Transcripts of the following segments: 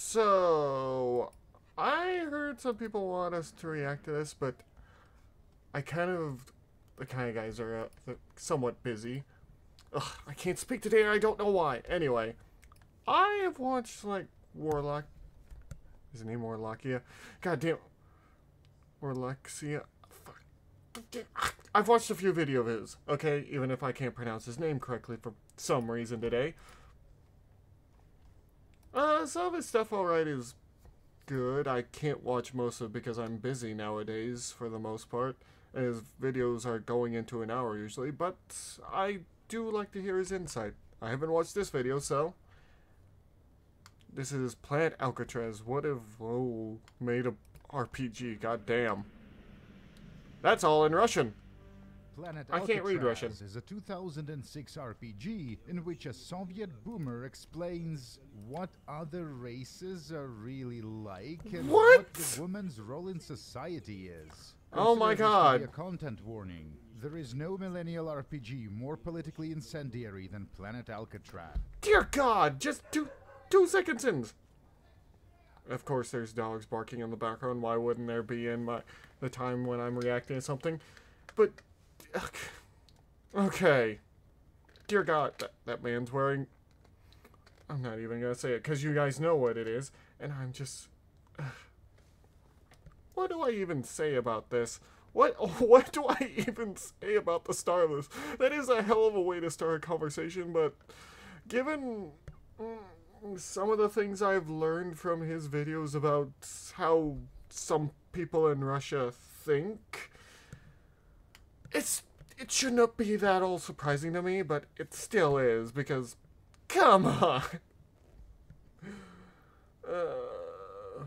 So, I heard some people want us to react to this, but I kind of, the kind of guys are uh, somewhat busy. Ugh, I can't speak today, I don't know why. Anyway, I have watched, like, Warlock. Is his name Warlockia? God damn. Warlocksia. I've watched a few video of his, okay? Even if I can't pronounce his name correctly for some reason today. Uh, some of his stuff, alright, is good. I can't watch most of it because I'm busy nowadays, for the most part. And his videos are going into an hour usually, but I do like to hear his insight. I haven't watched this video, so... This is Plant Alcatraz. What if... Oh, made a RPG, god damn. That's all in Russian. Planet I can't read Alcatraz Russian. is a 2006 RPG in which a Soviet boomer explains what other races are really like and What? the woman's role in society is. Oh my Consider this to be God. a content warning. There is no millennial RPG more politically incendiary than Planet Alcatraz. Dear God, just two two seconds in. Of course, there's dogs barking in the background. Why wouldn't there be in my the time when I'm reacting to something? But okay, dear God, that, that man's wearing. I'm not even gonna say it because you guys know what it is, and I'm just. What do I even say about this? What what do I even say about the star of this? That is a hell of a way to start a conversation, but given mm, some of the things I've learned from his videos about how some people in Russia think, it's it should not be that all surprising to me, but it still is because, come on. Uh,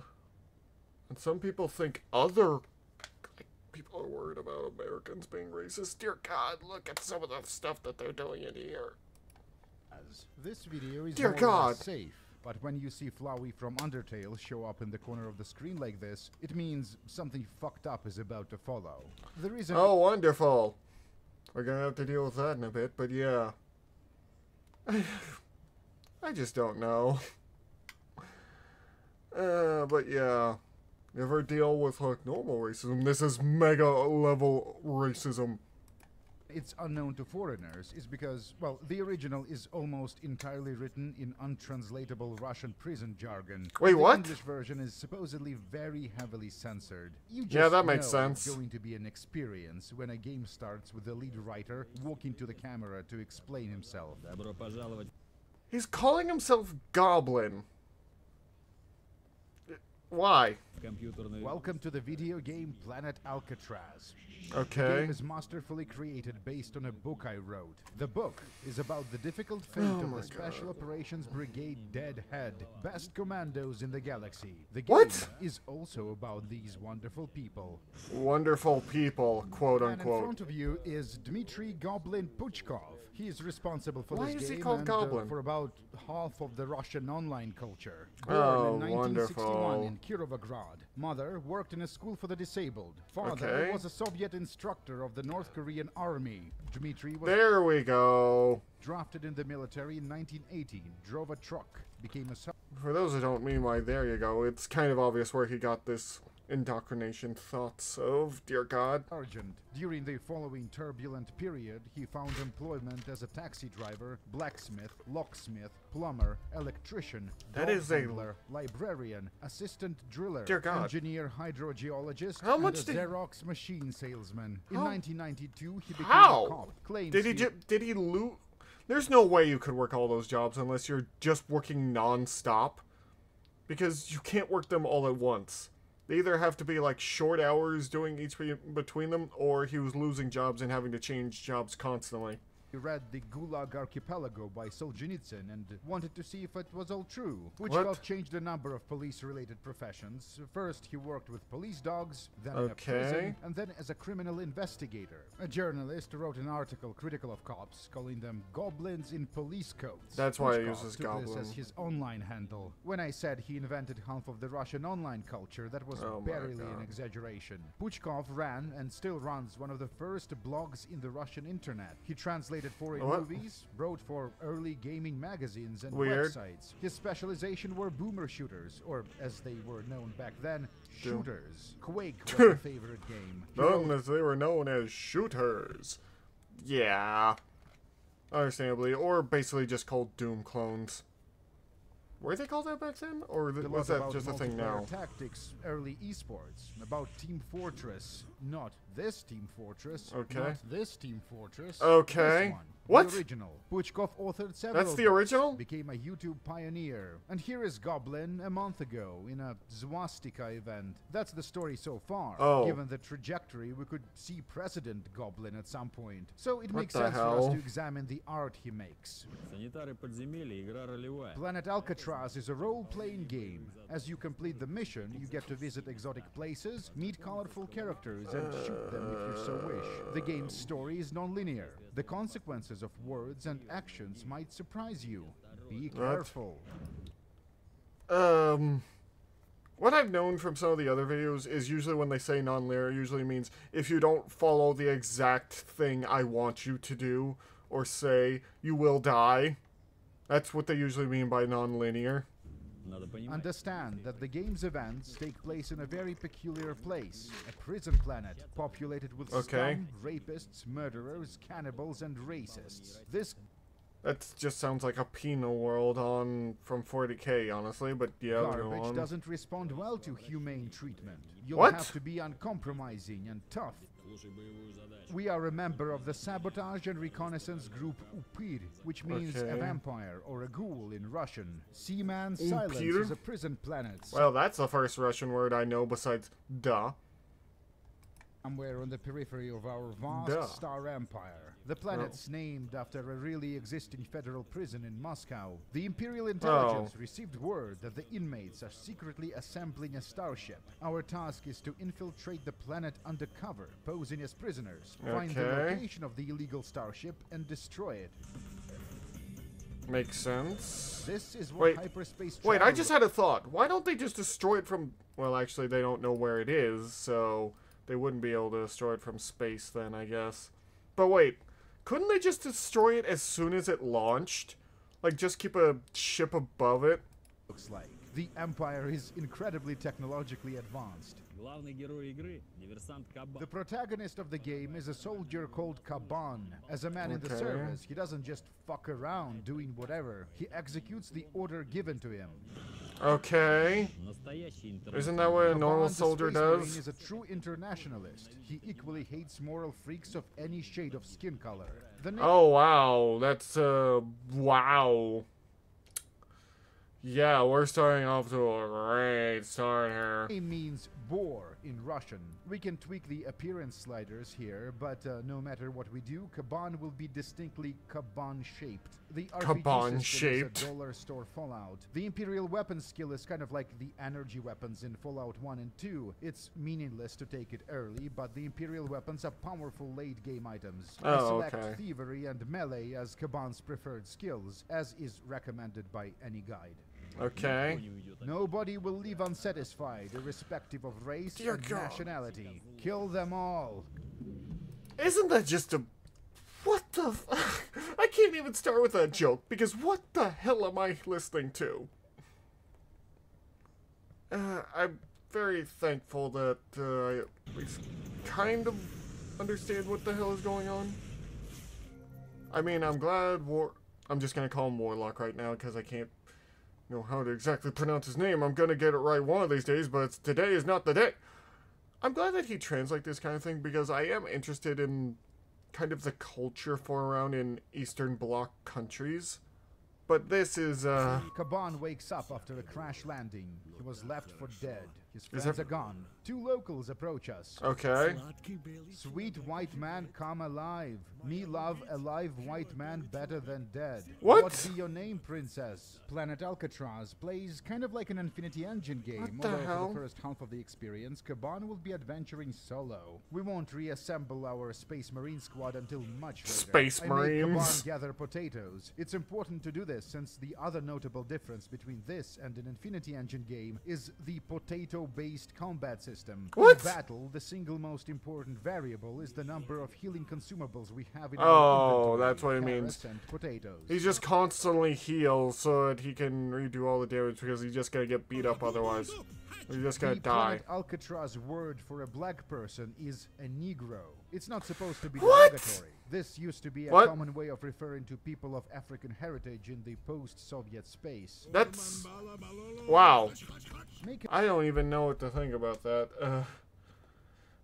and some people think other like, people are worried about Americans being racist. Dear God, look at some of the stuff that they're doing in here. As This video is Dear God. safe, but when you see Flowey from Undertale show up in the corner of the screen like this, it means something fucked up is about to follow. The reason Oh, wonderful. We're gonna have to deal with that in a bit, but yeah. I, I just don't know. Uh, but yeah. Never deal with like normal racism. This is mega level racism it's unknown to foreigners is because, well, the original is almost entirely written in untranslatable Russian prison jargon. Wait, the what? The English version is supposedly very heavily censored. yeah, that makes sense. it's going to be an experience when a game starts with the lead writer walking to the camera to explain himself. He's calling himself Goblin. Why? Welcome to the video game Planet Alcatraz. Okay. The game is masterfully created based on a book I wrote. The book is about the difficult fate oh of the God. Special Operations Brigade Deadhead, best commandos in the galaxy. The game what? is also about these wonderful people. Wonderful people, quote unquote. And in front of you is Dmitry Goblin Puchkov. He is responsible for Why this is he game called and, uh, for about half of the Russian online culture. Born Oh, in 1961 wonderful. in Kirovograd. Mother worked in a school for the disabled. Father Okay. was a Soviet instructor of the North Korean army. Dmitry was There we go. drafted in the military in 1980, drove a truck, became a For those who don't mean why, there you go. It's kind of obvious where he got this indoctrination thoughts of, dear God. sergeant. During the following turbulent period, he found employment as a taxi driver, blacksmith, locksmith, plumber, electrician, That is a- handler, librarian, assistant driller, Dear God. engineer hydrogeologist, How and much a did- Xerox machine salesman. In 1992, he became How? a cop. Claims Did he ju- did he loot? There's no way you could work all those jobs unless you're just working non-stop. Because you can't work them all at once. They either have to be like short hours doing each between them, or he was losing jobs and having to change jobs constantly. He read the Gulag Archipelago by Solzhenitsyn and wanted to see if it was all true. What? Puchkov changed a number of police-related professions. First, he worked with police dogs, then in a prison, and then as a criminal investigator. A journalist wrote an article critical of cops, calling them goblins in police coats. That's why he uses took this goblin. as his online handle. When I said he invented half of the Russian online culture, that was Oh barely an exaggeration. Puchkov ran and still runs one of the first blogs in the Russian internet. He translated illustrated foreign What? movies, wrote for early gaming magazines and Weird. websites. His specialization were boomer shooters, or as they were known back then, shooters. Quake was a favorite game. Known as they were known as shooters. Yeah. Understandably. Or basically just called Doom clones. Were they called that back then? Or th- was that just a thing now? Tactics, early esports, about Team Fortress, not this Team Fortress, Okay. not this Team Fortress, Okay. What? The original. Puchkov authored several. That's the original. Became a YouTube pioneer, and here is Goblin a month ago in a Zwastika event. That's the story so far. Oh. Given the trajectory, we could see President Goblin at some point. So it what makes sense hell? for us to examine the art he makes. Planet Alcatraz is a role-playing game. As you complete the mission, you get to visit exotic places, meet colorful characters, and shoot them if you so wish. The game's story is non-linear. The consequences of words and actions might surprise you. Be careful. Um, what I've known from some of the other videos is usually when they say non-linear, usually means if you don't follow the exact thing I want you to do or say, you will die. That's what they usually mean by non-linear. Understand that the game's events take place in a very peculiar place, a prison planet populated with okay. scum, rapists, murderers, cannibals, and racists. This that just sounds like a penal world on from 40k, honestly. But yeah, garbage doesn't respond well to humane treatment. You'll what? have to be uncompromising and tough we are a member of the Sabotage and Reconnaissance Group Upir, which means okay. a vampire or a ghoul in Russian. Seaman Silence is a prison planet. Well, that's the first Russian word I know besides duh somewhere on the periphery of our vast Duh. star empire. The planet's named after a really existing federal prison in Moscow. The Imperial Intelligence oh. received word that the inmates are secretly assembling a starship. Our task is to infiltrate the planet undercover, posing as prisoners, find the location of the illegal starship, and destroy it. Makes sense. This is what Wait. hyperspace Wait, I just had a thought. Why don't they just destroy it from? Well, actually, they don't know where it is, so they wouldn't be able to destroy it from space then, I guess. But wait, couldn't they just destroy it as soon as it launched? Like, just keep a ship above it? Looks like the Empire is incredibly technologically advanced. The protagonist of the game is a soldier called Kaban. As a man okay. in the service, he doesn't just fuck around doing whatever. He executes the order given to him. Okay. Isn't that what a normal soldier does? Is a true internationalist. He equally hates moral freaks of any shade of skin color. oh wow, that's uh wow. Yeah, we're starting off to a great start here. It means boar in Russian. We can tweak the appearance sliders here, but uh, no matter what we do, Kaban will be distinctly Kaban shaped the Kaban shaped dollar store Fallout. The Imperial weapons skill is kind of like the energy weapons in Fallout 1 and 2. It's meaningless to take it early, but the Imperial weapons are powerful late game items. Oh, I select okay. thievery and melee as Kaban's preferred skills, as is recommended by any guide. Okay. Nobody will leave unsatisfied, irrespective of race Dear and God. nationality. Kill them all. Isn't that just a what the f- I can't even start with a joke because what the hell am I listening to? Uh, I'm very thankful that uh, I at least kind of understand what the hell is going on. I mean, I'm glad War. I'm just gonna call him Warlock right now because I can't know how to exactly pronounce his name. I'm gonna get it right one of these days, but today is not the day. I'm glad that he translates this kind of thing because I am interested in kind of the culture for around in Eastern Bloc countries. But this is, uh, Kaban wakes up after a crash landing. He was left for dead. His Is friends are gone. Two locals approach us. okay. Sweet white man, come alive. Me love a live white man better than dead. What? What be your name, princess? Planet Alcatraz plays kind of like an Infinity Engine game, What the although hell? for the first half of the experience, Kaban will be adventuring solo. We won't reassemble our Space Marine squad until much later. Space I Marines. Kaban gather potatoes. It's important to do this since the other notable difference between this and an Infinity Engine game is the potato-based combat system. What? In battle, the single most important variable is the number of healing consumables we have in Oh, our inventory. that's what it carrots means. And potatoes. He just constantly heals so that he can redo all the damage because he's just gonna get beat up otherwise. He's just gonna the die. Alcatraz word for a black person is a Negro. It's not supposed to be What? derogatory. This used to be a What? common way of referring to people of African heritage in the post-Soviet space. That's wow. I don't even know what to think about that. Uh,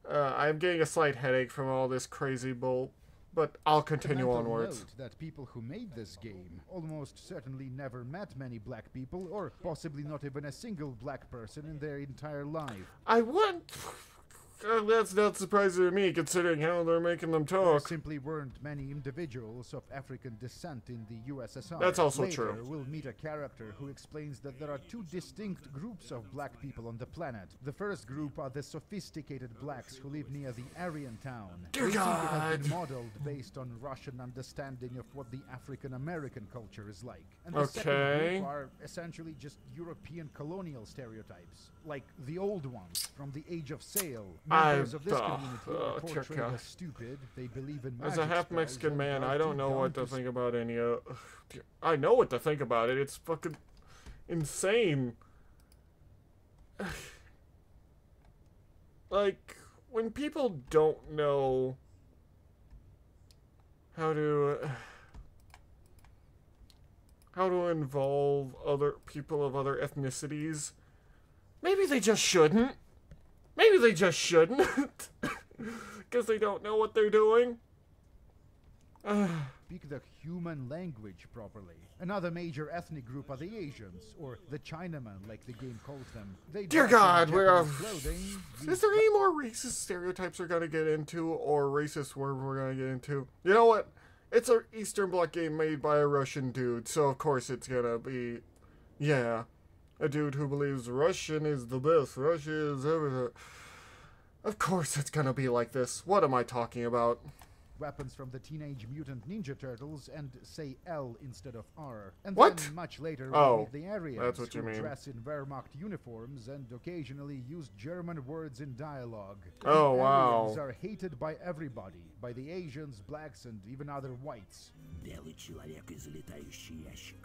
uh, I'm getting a slight headache from all this crazy bull, but I'll continue onwards. note that people who made this game almost certainly never met many black people, or possibly not even a single black person in their entire life. I want. Uh, that's not surprising to me, considering how they're making them There talk. simply weren't many individuals of African descent in the USSR. That's also Later, true. We'll meet a character who explains that there are two distinct groups of black people on the planet. The first group are the sophisticated blacks who live near the Aryan town. Dear they seem to have been God. modeled based on Russian understanding of what the African American culture is like. And the second group are essentially just European colonial stereotypes, like the old ones from the Age of Sail. I- Members of this uh, community uh, are portrayed as stupid. They believe in As a half Mexican man, I don't know what to to think about any of. I know what to think about it. It's fucking insane. like when people don't know how to how to involve other people of other ethnicities, maybe they just shouldn't. Maybe they just shouldn't. Because they don't know what they're doing. speak the human language properly. Another major ethnic group are the Asians, or the Chinamen, like the game calls them. They Dear God, we're Japanese clothing. Is there any more racist stereotypes we're gonna get into, or racist word we're gonna get into? You know what? It's an Eastern Bloc game made by a Russian dude, so of course it's gonna be, yeah, a dude who believes Russian is the best. Russia is everything. Of course it's gonna be like this. What am I talking about? weapons from the Teenage Mutant Ninja Turtles and say L instead of R. And what? then much later oh, the Aryans that's what you mean. dress in Wehrmacht uniforms and occasionally use German words in dialogue. Oh the wow. Aryans are hated by everybody, by the Asians, blacks and even other whites.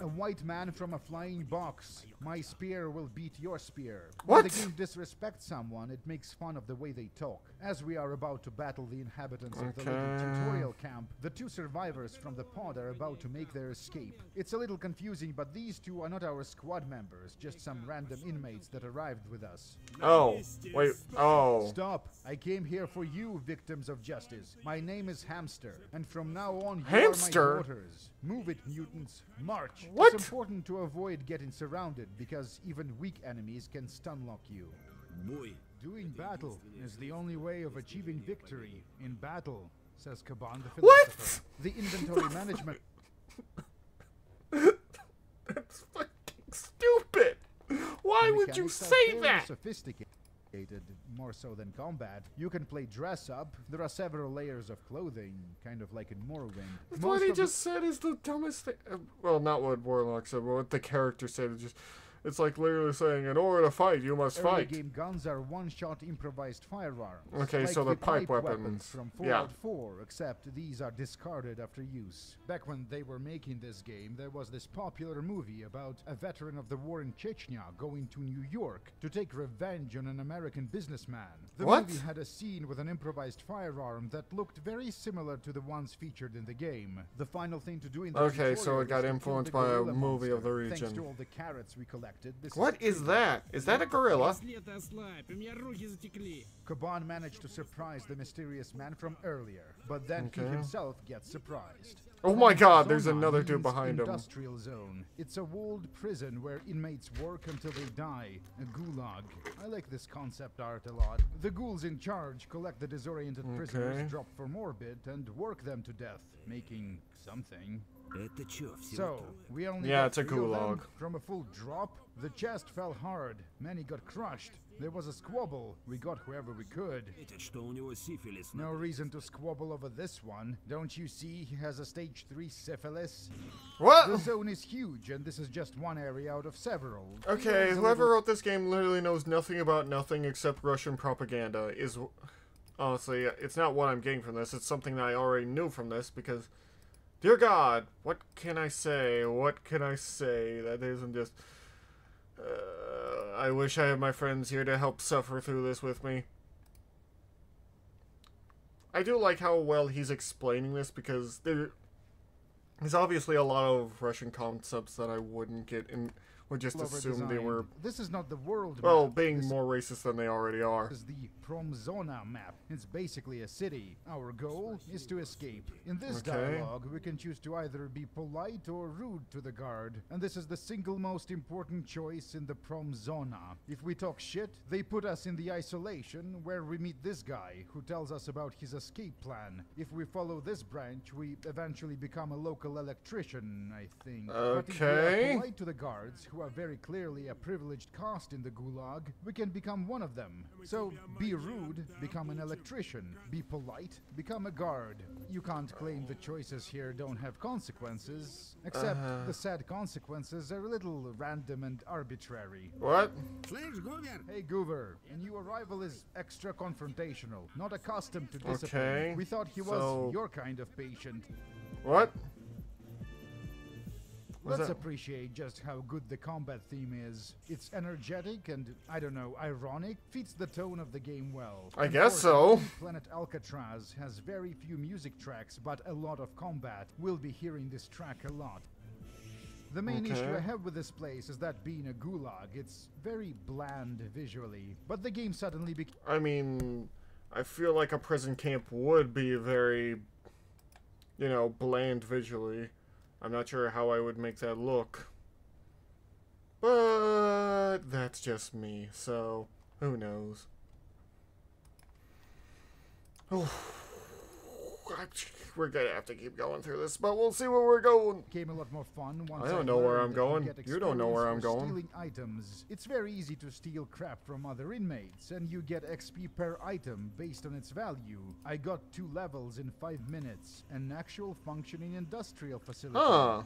A white man from a flying box. My spear will beat your spear. What? When the game disrespects someone, it makes fun of the way they talk. As we are about to battle the inhabitants okay. of the little tutorial camp, the two survivors from the pod are about to make their escape. It's a little confusing, but these two are not our squad members, just some random inmates that arrived with us. Oh, wait, oh. Stop. I came here for you, victims of justice. My name is Hamster, and from now on you Hamster? are my daughters. Move it, mutants. March. What? It's important to avoid getting surrounded, because even weak enemies can stunlock you. Muy Doing battle is the only way of achieving victory in battle, says Kaban the What? philosopher. The inventory management. That's fucking stupid! Why would you mechanics are say fairly that? Sophisticated, more so than combat. You can play dress up. There are several layers of clothing, kind of like in Morrowind. That's what he just said is the dumbest thing. uh, Well, not what Warlock said, but what the character said. It's just, it's like literally saying, in order to fight, you must Early fight. game guns are one-shot improvised firearms. Okay, like so the they're pipe weapons weapons. from Yeah. 4, except these are discarded after use. Back when they were making this game, there was this popular movie about a veteran of the war in Chechnya going to New York to take revenge on an American businessman. The What? movie had a scene with an improvised firearm that looked very similar to the ones featured in the game. The final thing to do in the Okay, so it got is to kill influenced by a movie of the monster. Thanks to all the carrots we collected, what is that? Is that a gorilla? Kaban managed to surprise the mysterious man from earlier, but then okay. he himself gets surprised. Oh my god, there's another dude behind him. Industrial zone. It's a walled prison where inmates work until they die. A gulag. I like this concept art a lot. The ghouls in charge collect the disoriented okay. prisoners dropped for morbid and work them to death, making something. So, we only yeah, it's a gulag. From a full drop, the chest fell hard. Many got crushed. There was a squabble. We got whoever we could. No reason to squabble over this one. Don't you see he has a stage 3 syphilis? What? The zone is huge, and this is just one area out of several. Okay, whoever wrote this game literally knows nothing about nothing except Russian propaganda. Is Honestly, uh, it's not what I'm getting from this. It's something that I already knew from this, because dear God, what can I say? What can I say that isn't just? Uh, I wish I had my friends here to help suffer through this with me. I do like how well he's explaining this because there there's obviously a lot of Russian concepts that I wouldn't get and would just assume they were This is not the world well map. being This more racist than they already are. This is the Promzona map. It's basically a city. Our goal is to escape. In this Okay. dialogue, we can choose to either be polite or rude to the guard, and this is the single most important choice in the Promzona. If we talk shit, they put us in the isolation where we meet this guy who tells us about his escape plan. If we follow this branch, we eventually become a local electrician, I think. But if we are polite to the guards, who are very clearly a privileged caste in the Gulag, we can become one of them. So, be rude, become an electrician. Be polite, become a guard. You can't claim the choices here don't have consequences, except uh -huh. the sad consequences are a little random and arbitrary. What? Hey, Goover, A new arrival is extra confrontational, not accustomed to discipline. Okay. We thought he was so... your kind of patient. What? Was Let's that- appreciate just how good the combat theme is. It's energetic and, I don't know, ironic, fits the tone of the game well. I guess so. Planet Alcatraz has very few music tracks, but a lot of combat. We'll be hearing this track a lot. The main issue I have with this place is that being a gulag, it's very bland visually. But the game suddenly became I mean, I feel like a prison camp would be very, you know, bland visually. I'm not sure how I would make that look. But that's just me, so who knows? We're gonna have to keep going through this, but we'll see where we're going. a lot more fun once I don't know where I'm going. You don't know where I'm going. Stealing items. It's very easy to steal crap from other inmates, and you get XP per item based on its value. I got two levels in five minutes, an actual functioning industrial facility. Huh.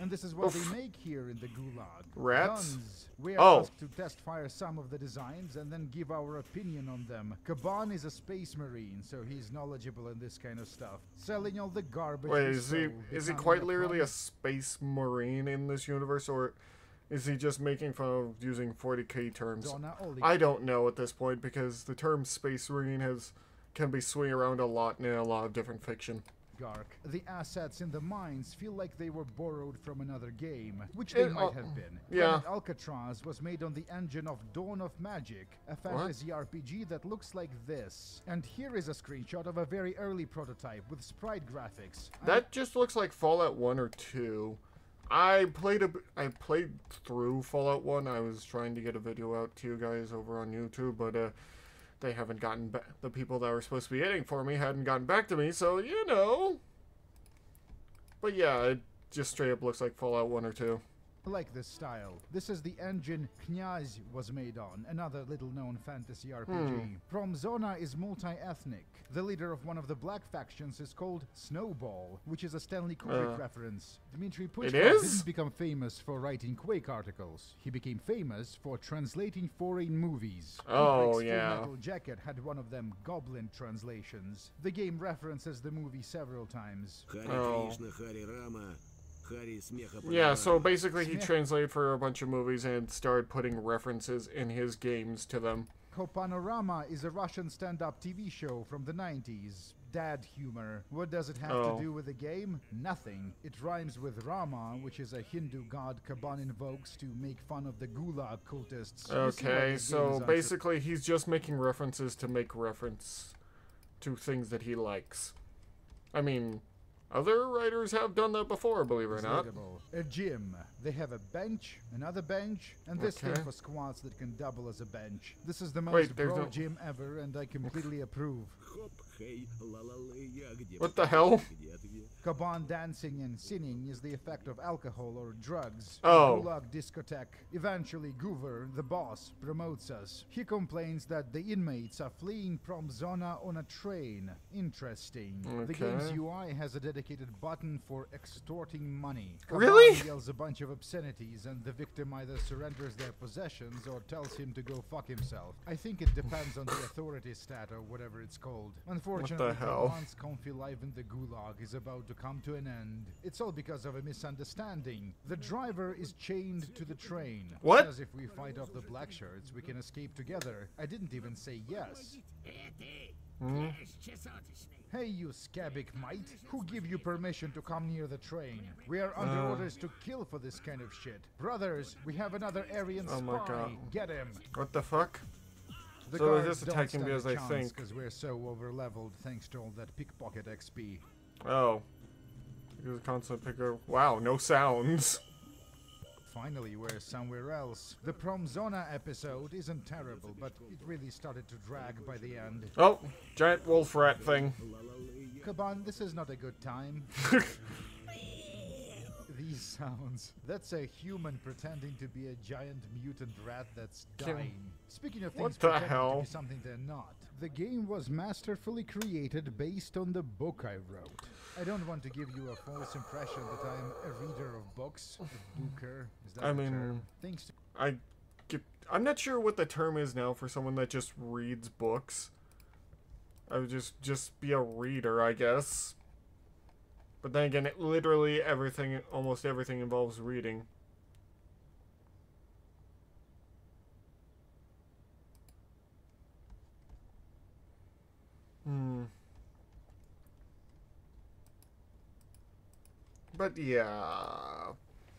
And this is what Oof. they make here in the Gulag. Rats? Guns. We are Oh. asked to test fire some of the designs and then give our opinion on them. Kaban is a space marine, so he's knowledgeable in this kind of stuff. Selling all the garbage. Wait, is he is he quite literally a space marine in this universe, or is he just making fun of using 40k terms? I don't know at this point because the term space marine has can be swung around a lot in a lot of different fiction. Gark. The assets in the mines feel like they were borrowed from another game, which they It- might uh, have been. yeah. Planet Alcatraz was made on the engine of Dawn of Magic, a fantasy RPG that looks like this. And here is a screenshot of a very early prototype with sprite graphics. I- That just looks like Fallout 1 or 2. I played a I played through Fallout 1. I was trying to get a video out to you guys over on YouTube, but uh they haven't gotten back. The people that were supposed to be editing for me hadn't gotten back to me, so you know. But yeah, it just straight up looks like Fallout 1 or 2 like this style. This is the engine Knyaz was made on, another little-known fantasy RPG. Hmm. Promzona is multi-ethnic. The leader of one of the black factions is called Snowball, which is a Stanley Kubrick uh. reference. Dmitry Puchkov didn't become famous for writing Quake articles. He became famous for translating foreign movies. Oh, Kubrick's yeah. Full Metal Jacket had one of them goblin translations. The game references the movie several times. Oh. Yeah, so basically he translated for a bunch of movies and started putting references in his games to them. Copanorama is a Russian stand-up TV show from the 90s. Dad humor. What does it have oh. to do with the game? Nothing. It rhymes with Rama, which is a Hindu god Kaban invokes to make fun of the Gula cultists. Okay, so basically he's just making references to make reference to things that he likes. I mean, other writers have done that before, believe it or not. A gym. They have a bench, another bench, and this okay. thing for squats that can double as a bench. This is the most Wait, no... gym ever, and I completely approve. What the hell? Kaban dancing and singing is the effect of alcohol or drugs. Oh. Gulag discotheque. Eventually, Guver, the boss, promotes us. He complains that the inmates are fleeing from Zona on a train. Interesting. Okay. The game's UI has a dedicated button for extorting money. Kaban really? yells a bunch of obscenities, and the victim either surrenders their possessions or tells him to go fuck himself. I think it depends on the authority stat or whatever it's called. Unfortunately, what the hell? Kaban's comfy life in the Gulag is about to come to an end. It's all because of a misunderstanding. The driver is chained to the train. What? As if we fight off the black shirts, we can escape together. I didn't even say yes. Hey, you scabic mite! Who give you permission to come near the train? We are under Uh. orders to kill for this kind of shit. Brothers, we have another Aryan Oh my spy. God. Get him! What the fuck? The So they're just attacking me as I think. because we're so over leveled thanks to all that pickpocket XP. Oh. Use a constant picker. Wow, no sounds. Finally, we're somewhere else. The Promzona episode isn't terrible, but it really started to drag by the end. Oh, giant wolf rat thing. Kaban, this is not a good time. These sounds. That's a human pretending to be a giant mutant rat that's dying. Speaking of What things the pretending to hell? be something they're not, the game was masterfully created based on the book I wrote. I don't want to give you a false impression that I'm a reader of books. Booker. Is that I mean- term? Thanks to I get. I'm not sure what the term is now for someone that just reads books. I would just just be a reader, I guess. But then again, it, literally everything, almost everything involves reading. Hmm. But yeah,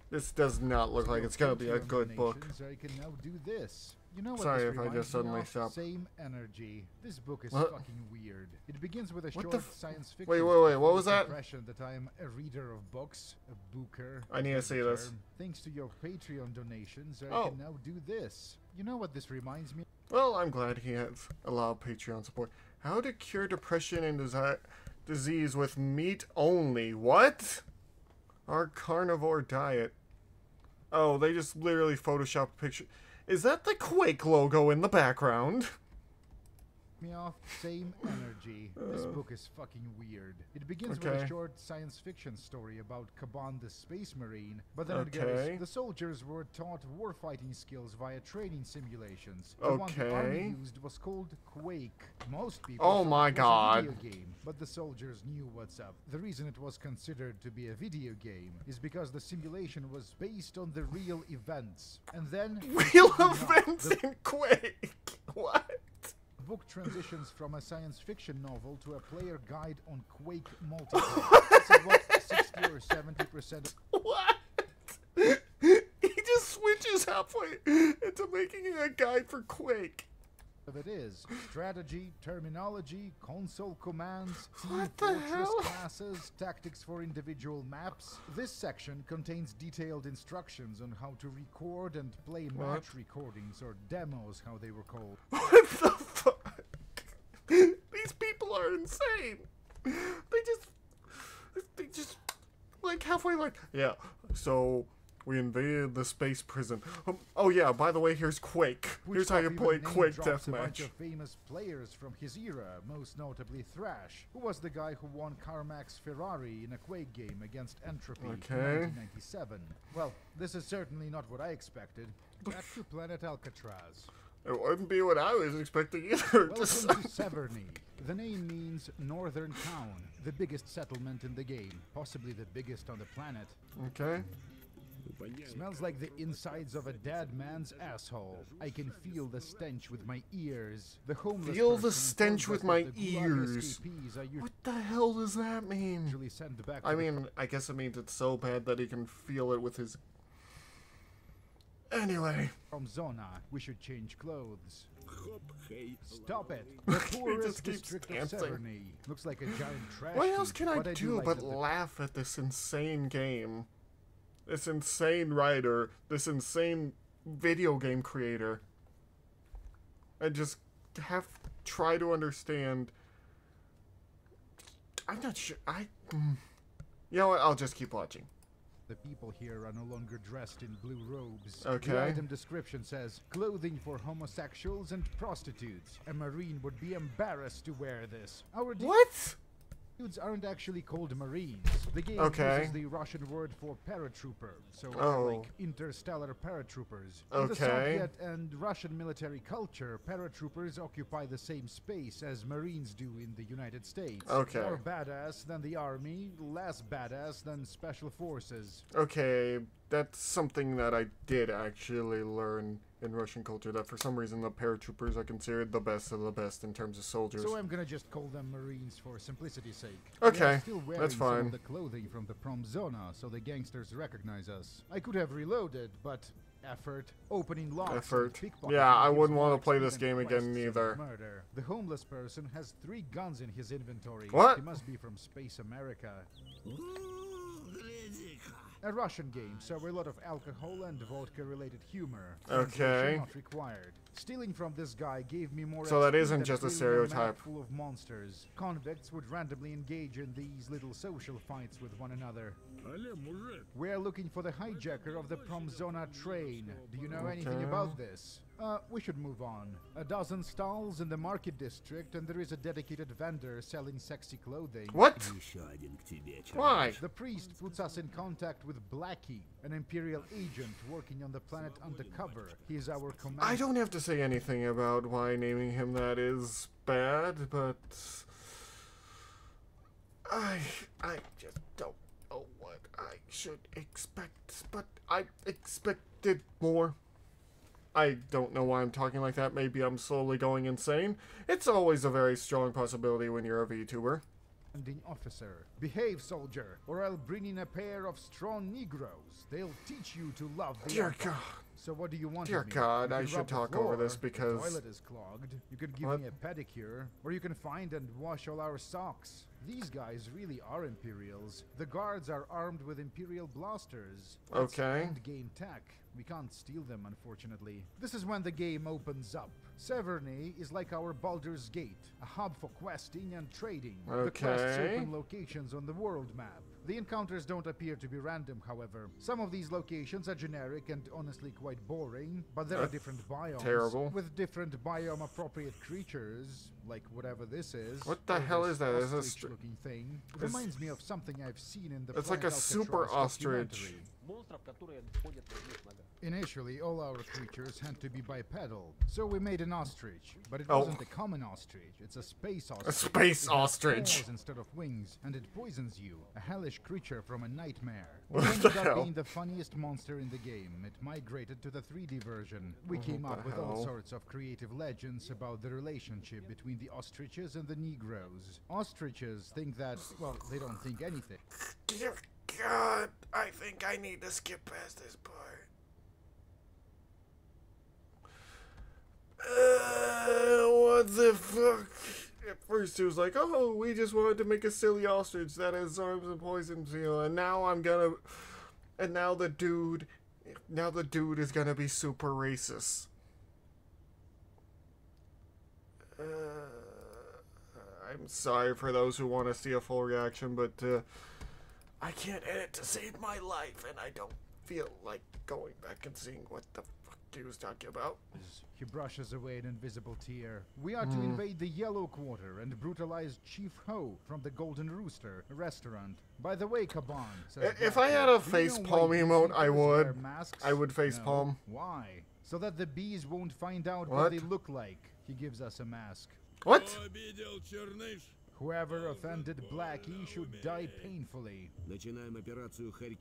this does not look like it's gonna be a good book. I can now do this. You know what Sorry if I just suddenly stopped. Same energy. This book is What? fucking weird. It begins with a What short science fiction. Wait, wait, wait, what was that? Impression that I'm a reader of books, a booker. I need to see this. Thanks to your Patreon donations, I Oh. can now do this. You know what this reminds me? Well, I'm glad he has a lot of Patreon support. How to cure depression and desi- disease with meat only? What? Our carnivore diet. Oh, they just literally photoshopped a picture. Is that the Quake logo in the background? Me off same energy. This book is fucking weird. It begins with a short science fiction story about Kaban the space marine, but then it goes. The soldiers were taught warfighting skills via training simulations. The one the army used was called Quake. Most people Oh my God. a video game, but the soldiers knew what's up. The reason it was considered to be a video game is because the simulation was based on the real events. And then Real events in Quake. What? The book transitions from a science fiction novel to a player guide on Quake multiplayer. it's about 60 or 70 percent What? he just switches halfway into making a guide for Quake. of it is strategy, terminology, console commands, team fortress hell? classes, tactics for individual maps. This section contains detailed instructions on how to record and play What? match recordings or demos, how they were called. What the fuck? These people are insane. They just, they just, like halfway, like, yeah. So we invaded the space prison. Um, oh yeah. By the way, here's Quake. Here's how you play Quake name-drops a bunch deathmatch. of famous players from his era, most notably Thresh, who was the guy who won Carmack's Ferrari in a Quake game against Entropy in 1997. Well, this is certainly not what I expected. Back to Planet Alcatraz. It wouldn't be what I was expecting either. Welcome to Severny. The name means northern town, the biggest settlement in the game, possibly the biggest on the planet. okay. Smells like the insides of a dead man's asshole. I can feel the stench with my ears. The homeless Feel the stench with my that the Gulag ears. What the hell does that mean? back. I mean, I guess it means it's so bad that he can feel it with his. Anyway. From Zona, we should change clothes. Stop it! The poorest district dancing. of looks like a giant trash. What else can I do, I do like but laugh at this insane game? This insane writer, this insane video game creator. And just have try to understand. I'm not sure. I. Mm. You know what? I'll just keep watching. The people here are no longer dressed in blue robes. Okay. The item description says clothing for homosexuals and prostitutes. A marine would be embarrassed to wear this. Our dudes aren't actually called marines. The game Okay. uses the Russian word for paratrooper, so uh, Oh. like interstellar paratroopers. In the Soviet and Russian military culture, paratroopers occupy the same space as marines do in the United States. Okay. More badass than the army, less badass than special forces. Okay, that's something that I did actually learn in Russian culture. That for some reason the paratroopers are considered the best of the best in terms of soldiers. So I'm gonna just call them Marines for simplicity's sake. Okay, still that's fine. the clothing from the Promzona, so the gangsters recognize us. I could have reloaded, but effort, opening locks, Effort. Yeah, I wouldn't wanna play this game again either. Murder. The homeless person has three guns in his inventory. What? He must be from Space America. A Russian game, so a lot of alcohol and vodka-related humor. Okay. Not required. Stealing from this guy gave me more. So that isn't just a stereotype. Full of monsters, convicts would randomly engage in these little social fights with one another. We're looking for the hijacker of the Promzona train. Do you know anything about this? Uh, we should move on. A dozen stalls in the market district and there is a dedicated vendor selling sexy clothing. What? Why? The priest puts us in contact with Blackie, an Imperial agent working on the planet undercover. He is our commander. I don't have to say anything about why naming him that is bad, but... I... I just don't what I should expect, but I expected more. I don't know why I'm talking like that. Maybe I'm slowly going insane. It's always a very strong possibility when you're a VTuber. officer. Behave, soldier, or I'll bring in a pair of strong Negroes. They'll teach you to love the Dear God. So what do you want? Dear? God, I should talk over this because- the toilet is clogged. You could give What? me a pedicure, or you can find and wash all our socks. These guys really are Imperials. The guards are armed with Imperial blasters. That's Okay. End-game tech. We can't steal them, unfortunately. This is when the game opens up. Severny is like our Baldur's Gate, a hub for questing and trading. Okay. The quests open locations on the world map. The encounters don't appear to be random, however. Some of these locations are generic and honestly quite boring, but there are different biomes terrible. with different biome appropriate creatures, like whatever this is. What the oh, hell is that? Is this looking thing? It reminds me of something I've seen in the It's like a super ostrich. Initially, all our creatures had to be bipedal, so we made an ostrich. But it oh. wasn't a common ostrich, it's a space ostrich. A space ostrich! instead of wings, and it poisons you. A hellish creature from a nightmare. What it ended being the funniest monster in the game. It migrated to the 3D version. We what came up with all sorts of creative legends about the relationship between the ostriches and the Negroes. Ostriches think that, well, they don't think anything. God, I think I need to skip past this part. Uh, what the fuck? At first it was like, oh, we just wanted to make a silly ostrich that has arms and poisons you, and now I'm gonna, and now the dude, now the dude is gonna be super racist. Uh, I'm sorry for those who want to see a full reaction, but uh, I can't edit to save my life, and I don't feel like going back and seeing what the fuck he was talking about. He brushes away an invisible tear. We are to Hmm. invade the Yellow Quarter and brutalize Chief Ho from the Golden Rooster restaurant. By the way, Kaban, says I- if I had a do you know facepalm emote, I would. Masks? I would No. facepalm. Why? So that the bees won't find out what? What? they look like. He gives us a mask. What? Whoever offended Blackie should die painfully.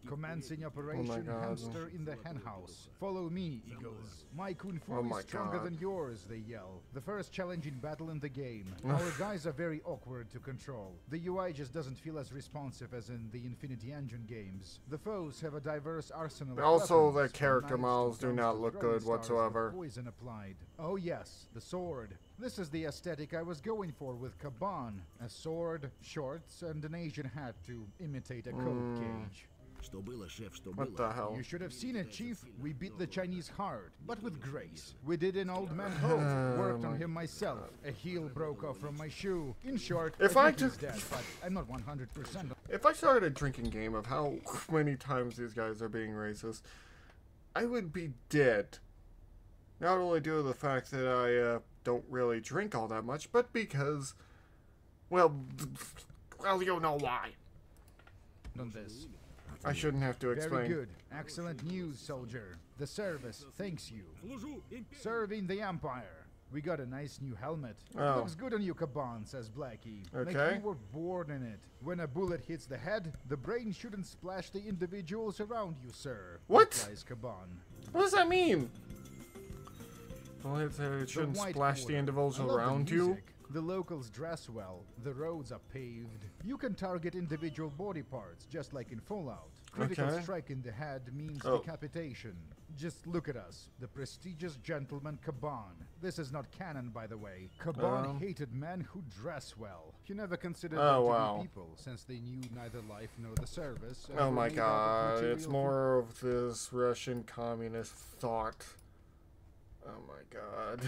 Commencing oh Operation oh Hamster in the Henhouse. Follow me, Eagles. My Kung Fu oh is stronger God. than yours, they yell. The first challenging battle in the game. Our guys are very awkward to control. The UI just doesn't feel as responsive as in the Infinity Engine games. The foes have a diverse arsenal Also, the character models do not look good whatsoever. Poison applied. Oh yes, the sword. This is the aesthetic I was going for with Kaban. A sword, shorts, and an Asian hat to imitate a coat hmm. cage. What the hell? You should have seen it, Chief. We beat the Chinese hard, but with grace. We did an old man hope. Worked on him myself. A heel broke off from my shoe. In short, if I, I just dead, but I'm not 100%. If I started a drinking game of how many times these guys are being racist, I would be dead. Not only due to the fact that I uh, don't really drink all that much, but because, well, well, you know why. Done this. I shouldn't have to explain. Very good. Excellent news, soldier. The service thanks you. Serving the Empire. We got a nice new helmet. Oh. Looks good on you, Kaban, says Blackie. Okay. Like you were born in it. When a bullet hits the head, the brain shouldn't splash the individuals around you, sir. What? Replies Kaban. What does that mean? Well, it, uh, it The shouldn't White splash the individuals I love the around you. The locals dress well. The roads are paved. You can target individual body parts, just like in Fallout. Critical Okay. strike in the head means Oh. decapitation. Just look at us, the prestigious gentleman Kaban. This is not canon, by the way. Kaban Um. hated men who dress well. He never considered Oh, them to wow. be people, since they knew neither life nor the service. Oh my made out of god, it's more of this Russian communist thought. Oh my god.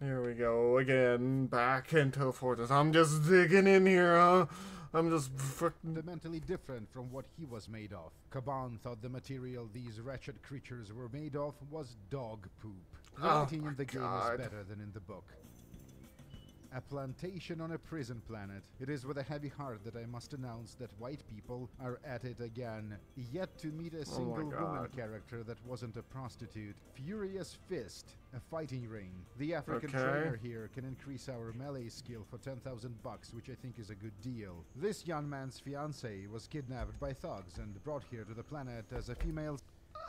Here we go again, back into the fortress. I'm just digging in here, huh? I'm just fundamentally different from what he was made of. Kaban thought the material these wretched creatures were made of was dog poop. Oh writing my in the game God. is better than in the book. A plantation on a prison planet. It is with a heavy heart that I must announce that white people are at it again. Yet to meet a oh single woman Oh God. character that wasn't a prostitute. Furious Fist, a fighting ring. The African Okay. trainer here can increase our melee skill for 10,000 bucks, which I think is a good deal. This young man's fiance was kidnapped by thugs and brought here to the planet as a female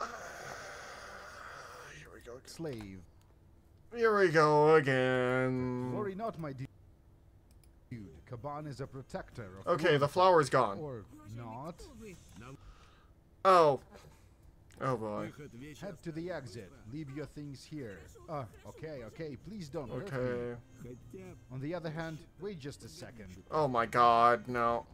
Here we go. slave. Here we go again. Worry not, my dear. Kaban is a protector. okay, the flower's gone. Or not. Oh. Oh boy. Head to the exit. Leave your things here. Uh, okay, okay. Please don't. Okay. On the other hand, wait just a second. Oh my God, no.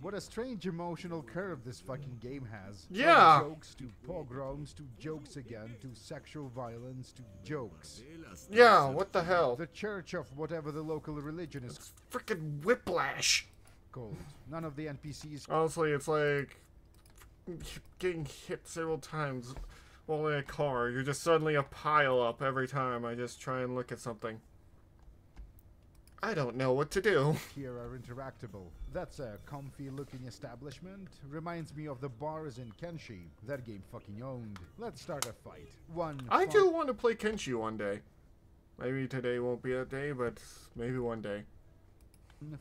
What a strange emotional curve this fucking game has. Yeah. From jokes to pogroms to jokes again to sexual violence to jokes. Yeah, what the hell? The church of whatever the local religion is. Freaking whiplash. Cold. None of the NPCs. Honestly, it's like getting hit several times while in a car. You're just suddenly a pile up every time I just try and look at something. I don't know what to do. here are interactable. That's a comfy looking establishment. Reminds me of the bars in Kenshi. That game fucking owned. Let's start a fight. One. I do want to play Kenshi one day. Maybe today won't be a day, but maybe one day.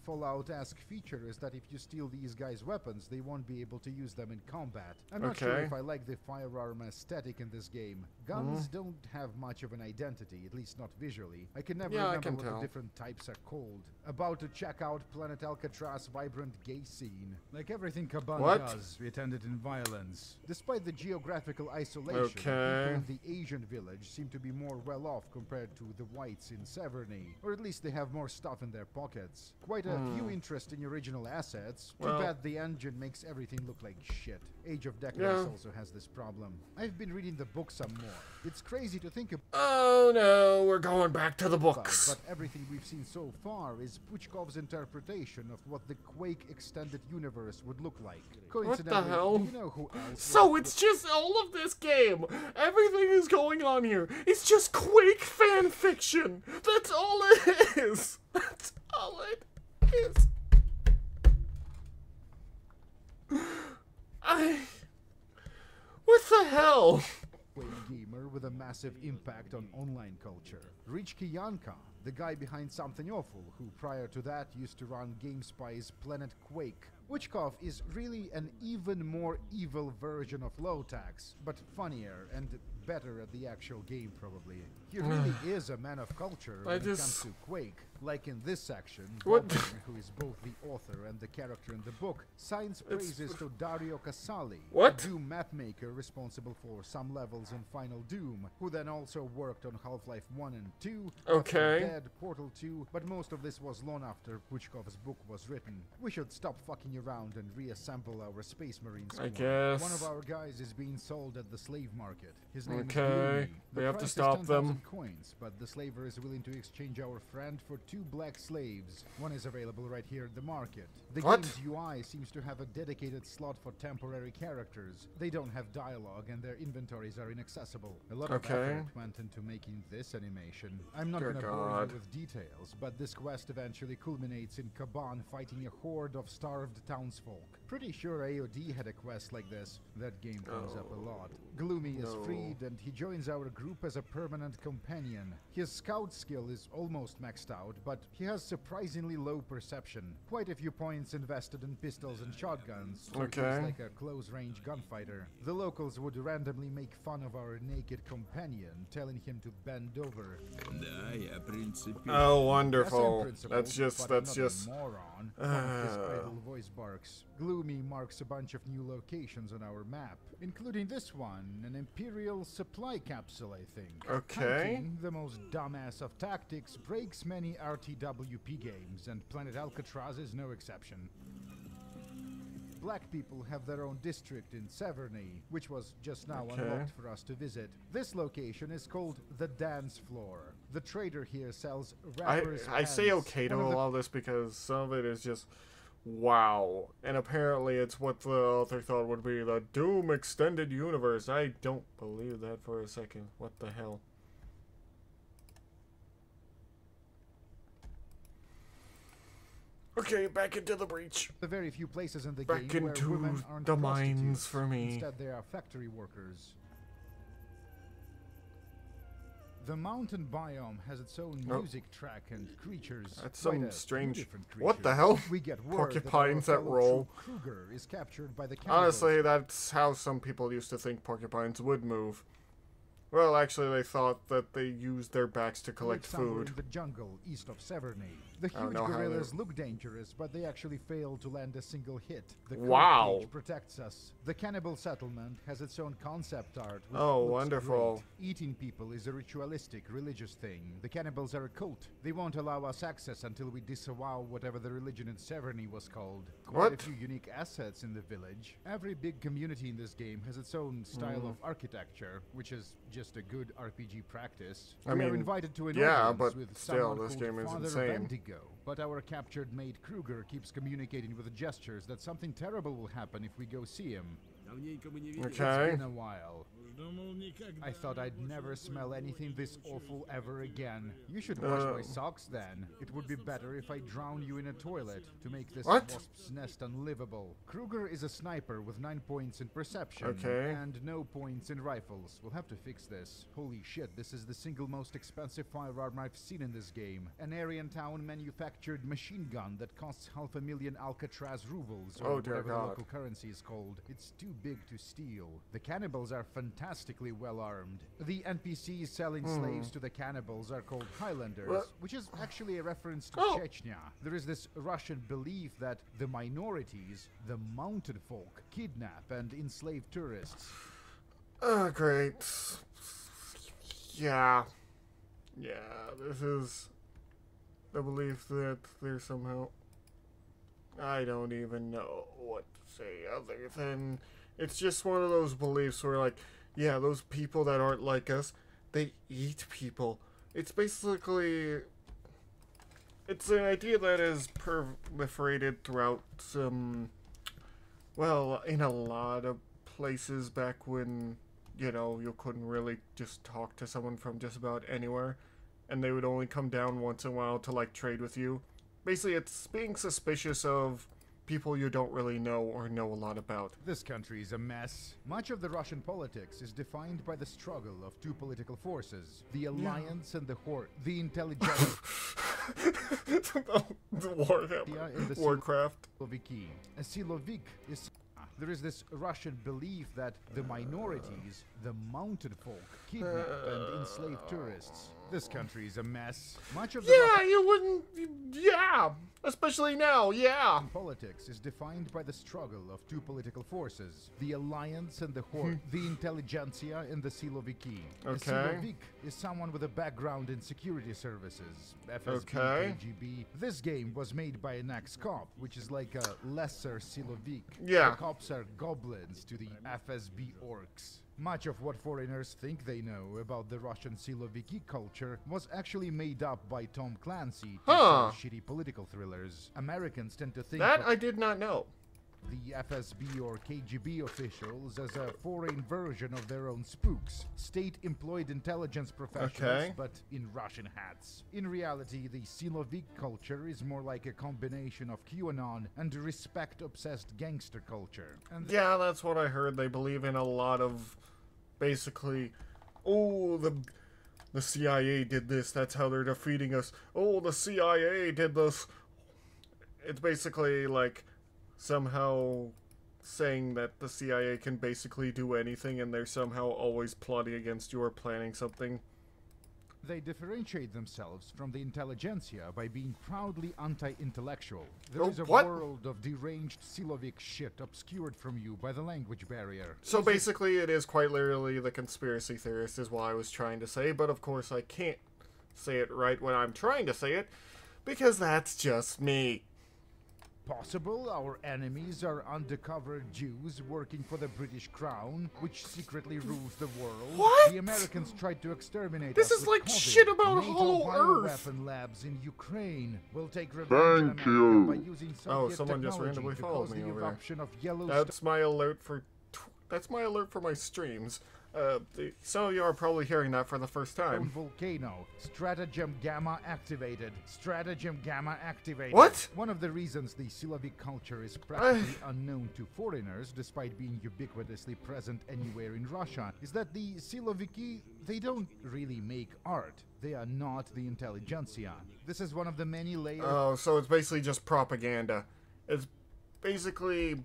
Fallout-esque feature is that if you steal these guys' weapons, they won't be able to use them in combat. I'm not sure if I like the firearm aesthetic in this game. Guns mm-hmm. don't have much of an identity, at least not visually. I can never Yeah, remember what tell. the different types are called. About to check out Planet Alcatraz' vibrant gay scene. Like everything Kaban What? does, it ended in violence. Despite the geographical isolation, Okay. people in the Asian village seem to be more well off compared to the whites in Severny. Or at least they have more stuff in their pockets. Quite a few interest interesting original assets. Too Hmm. Well- bad the engine makes everything look like shit. Age of Decadence Yeah. also has this problem. I've been reading the book some more. It's crazy to think about, Oh no, we're going back to the books. but everything we've seen so far is Puchkov's interpretation of what the Quake extended universe would look like. Coincidentally, hell? do you know who else So it's just all of this game. Everything is going on here. It's just Quake fan fiction. That's all it is. That's all it I. What the hell? Gamer with a massive impact on online culture. Rich Kyanka, the guy behind Something Awful, who prior to that used to run GameSpy's Planet Quake. Puchkov is really an even more evil version of Lowtax, but funnier and better at the actual game, probably. He really is a man of culture when it comes just- to Quake. Like in this section, who is both the author and the character in the book, signs praises to Dario Casali, What? Doom mapmaker responsible for some levels in Final Doom, who then also worked on Half-Life 1 and 2, Okay. Dead, Portal 2, but most of this was long after Puchkov's book was written. We should stop fucking around and reassemble our Space Marines. I guess. One of our guys is being sold at the slave market. His name Okay, is Gloomy. The we have to stop them. coins, but the slaver is willing to exchange our friend for two black slaves. One is available right here at the market. The What? game's UI seems to have a dedicated slot for temporary characters. They don't have dialogue and their inventories are inaccessible. A lot Okay. of effort went into making this animation. I'm not Dear gonna bore God. you with details, but this quest eventually culminates in Kaban fighting a horde of starved townsfolk. Pretty sure AOD had a quest like this. That game comes oh, up a oh. lot. Gloomy no. is freed and he joins our group as a permanent companion. His scout skill is almost maxed out, but he has surprisingly low perception. Quite a few points invested in pistols and shotguns. Okay. like a close-range gunfighter. The locals would randomly make fun of our naked companion, telling him to bend over. Oh, wonderful. That's just, that's just... Moron, uh, his idle voice barks. Gloomy marks a bunch of new locations on our map, including this one, an Imperial supply capsule, I think. Okay. Hunting, the most dumbass of tactics, breaks many RTWP games, and Planet Alcatraz is no exception. Black people have their own district in Severny, which was just now Okay. unlocked for us to visit. This location is called the Dance Floor. The trader here sells I, rappers. I I say okay to all this because some of it is just wow. And apparently it's what the author thought would be the Doom extended universe. I don't believe that for a second. What the hell? Okay, back into the breach. the very few places in the Back game where women aren't the mines for me. Instead, they are factory workers. The mountain biome has its own Oh. music track and creatures. That's some strange- what the hell? We get Porcupines that, that roll. Kruger is captured by the. Honestly, that's how some people used to think porcupines would move. Well, actually, they thought that they used their backs to collect food. in the jungle east of Severny. The huge gorillas look dangerous, but they actually fail to land a single hit. The Wow. protects us. The cannibal settlement has its own concept art. which Oh, wonderful. great. Eating people is a ritualistic, religious thing. The cannibals are a cult. They won't allow us access until we disavow whatever the religion in Severny was called. Quite What? a few unique assets in the village. Every big community in this game has its own style Mm. of architecture, which is just a good RPG practice. I we are mean, invited to an yeah, but with still, this game is Father insane ago, but our captured mate Kruger keeps communicating with gestures that something terrible will happen if we go see him. Okay. It's been a while. I thought I'd never smell anything this awful ever again. You should wash uh. my socks then. It would be better if I drown you in a toilet to make this what? wasp's nest unlivable. Kruger is a sniper with 9 points in perception okay. and no points in rifles. We'll have to fix this. Holy shit, this is the single most expensive firearm I've seen in this game. An Aryan town manufactured machine gun that costs half a million Alcatraz rubles or oh, whatever God. local currency is called. It's too big to steal. The cannibals are fantastic fantastically well armed. The NPCs selling hmm. slaves to the cannibals are called Highlanders. Well- which is actually a reference to Oh. Chechnya. There is this Russian belief that the minorities, the mountain folk, kidnap and enslave tourists. Oh, great. Yeah. Yeah, this is the belief that there's somehow. I don't even know what to say other than. It's just one of those beliefs where, like, yeah, those people that aren't like us, they eat people. It's basically. It's an idea that is proliferated throughout some. Well, in a lot of places back when you know, you couldn't really just talk to someone from just about anywhere, and they would only come down once in a while to like trade with you. Basically, it's being suspicious of people you don't really know or know a lot about. This country is a mess. Much of the Russian politics is defined by the struggle of two political forces the Alliance and the Horde. The intelligent the Warhammer, Yeah, the Warcraft. Siloviki. A Silovik is. Ah, there is this Russian belief that the minorities, the mountain folk, kidnap and enslave tourists. This country is a mess. Much of the Yeah, you wouldn't. Yeah, especially now. Yeah. Politics is defined by the struggle of two political forces the Alliance and the Horde, hmm. the intelligentsia and the Siloviki. A Okay. Silovik is someone with a background in security services, FSB, Okay. KGB. This game was made by an ex-cop, which is like a lesser Silovik. Yeah. The cops are goblins to the FSB orcs. Much of what foreigners think they know about the Russian Siloviki culture was actually made up by Tom Clancy to Huh. shitty political thrillers. Americans tend to think That I did not know. the FSB or KGB officials as a foreign version of their own spooks, state-employed intelligence professionals, Okay. but in Russian hats. In reality, the Silovik culture is more like a combination of QAnon and respect-obsessed gangster culture. And Yeah, that's what I heard. They believe in a lot of, basically, oh the, the CIA did this. That's how they're defeating us. Oh, the CIA did this. It's basically like somehow saying that the CIA can basically do anything, and they're somehow always plotting against you or planning something. They differentiate themselves from the intelligentsia by being proudly anti-intellectual. There Oh, is a what? world of deranged Silovik shit obscured from you by the language barrier. So basically, it is quite literally the conspiracy theorist, is what I was trying to say, but of course, I can't say it right when I'm trying to say it, because that's just me. Possible our enemies are undercover Jews working for the British Crown, which secretly rules the world. What? The Americans tried to exterminate This us is with like COVID. shit about NATO Hollow Earth. bioweapon labs in Ukraine will take revenge Thank you. by using Oh, someone just randomly to followed me over there. eruption of yellow That's my alert for. Tw- that's my alert for my streams. Uh, of you are probably hearing that for the first time. volcano. Stratagem Gamma activated. Stratagem Gamma activated. What? One of the reasons the Silovik culture is practically unknown to foreigners, despite being ubiquitously present anywhere in Russia, is that the Siloviki, they don't really make art. They are not the intelligentsia. This is one of the many layers. Oh, so it's basically just propaganda. It's basically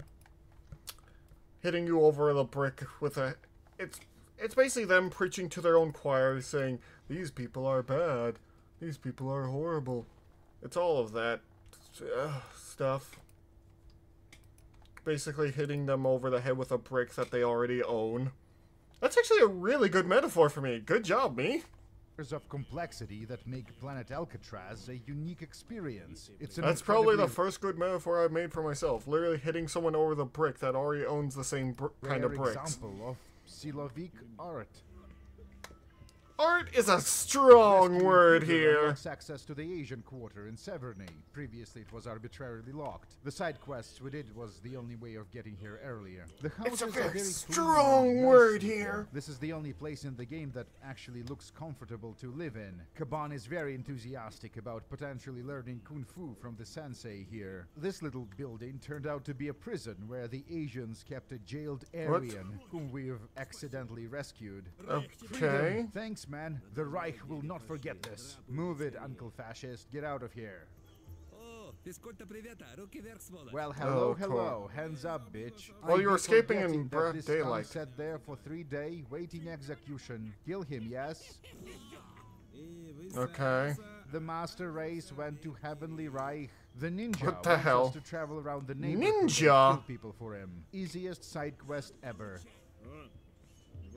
hitting you over the brick with a. It's it's basically them preaching to their own choir, saying these people are bad, these people are horrible. It's all of that uh, stuff. Basically hitting them over the head with a brick that they already own. That's actually a really good metaphor for me. Good job, me. of complexity that make Planet Alcatraz a unique experience. It's That's probably the first good metaphor I've made for myself. Literally hitting someone over the brick that already owns the same kind of bricks. example of Silovik art. Art is a strong word here. access to the Asian quarter in Severny. Previously, it was arbitrarily locked. The side quests we did was the only way of getting here earlier. The houses a very very strong nice word looking. here. This is the only place in the game that actually looks comfortable to live in. Kaban is very enthusiastic about potentially learning kung fu from the sensei here. This little building turned out to be a prison where the Asians kept a jailed Aryan whom we've accidentally rescued. Okay. Freedom. Thanks, man. The Reich will not forget this. Move it, Uncle Fascist. Get out of here. Well, hello, oh, cool. hello. Hands up, bitch. Well, you're escaping in broad daylight. sat there for three days, waiting execution. Kill him, yes? Okay. The master race went to Heavenly Reich. The ninja what the hell? to travel around the neighborhood ninja? kill people for him. Easiest side quest ever.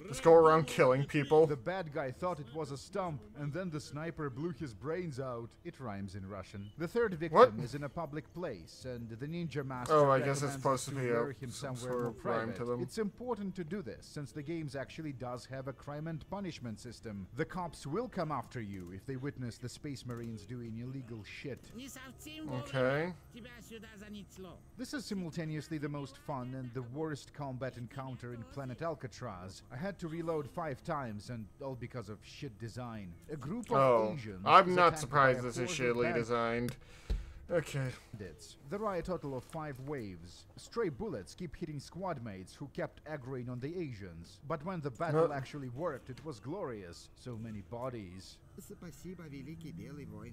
Just go around killing people. The bad guy thought it was a stump, and then the sniper blew his brains out. It rhymes in Russian. The third victim what? is in a public place, and the ninja master. Oh, I guess it's supposed to, be a him some somewhere sort of crime to them. It's important to do this, since the games actually does have a crime and punishment system. The cops will come after you if they witness the Space Marines doing illegal shit. Okay. This is simultaneously the most fun and the worst combat encounter in Planet Alcatraz. I had to reload five times, and all because of shit design. A group of Oh, Asians. I'm not surprised this is shittily designed. Okay. There are a total of five waves. Stray bullets keep hitting squad mates who kept aggroing on the Asians. But when the battle Huh. actually worked, it was glorious. So many bodies.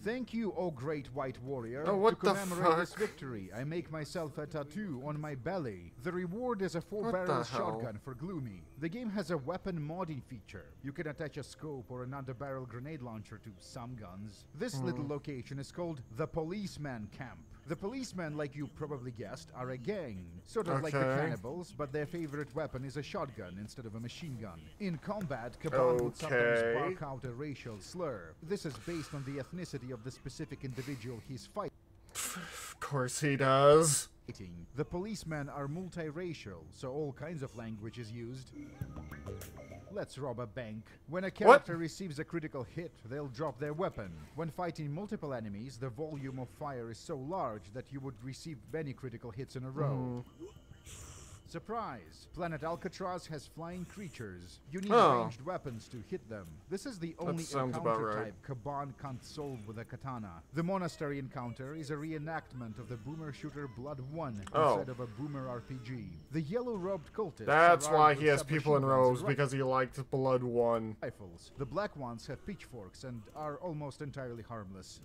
Thank you, O great white warrior. Oh, to commemorate this victory, I make myself a tattoo on my belly. The reward is a four-barrel shotgun for Gloomy. The game has a weapon modding feature. You can attach a scope or an underbarrel grenade launcher to some guns. This mm. little location is called the Policeman Camp. The policemen, like you probably guessed, are a gang. Sort of like the cannibals, but their favorite weapon is a shotgun instead of a machine gun. In combat, Kaban would sometimes bark out a racial slur. This is based on the ethnicity of the specific individual he's fighting. Of course he does. The policemen are multiracial, so all kinds of language is used. Let's rob a bank. When a character receives a critical hit, they'll drop their weapon. When fighting multiple enemies, the volume of fire is so large that you would receive many critical hits in a row. Mm-hmm. Surprise! Planet Alcatraz has flying creatures. You need oh. ranged weapons to hit them. This is the only encounter right. type Kaban can't solve with a katana. The monastery encounter is a reenactment of the Boomer Shooter Blood 1 oh. instead of a Boomer RPG. The yellow-robed cultist... That's why he has people in robes, because he liked Blood 1. Rifles. The black ones have pitchforks and are almost entirely harmless.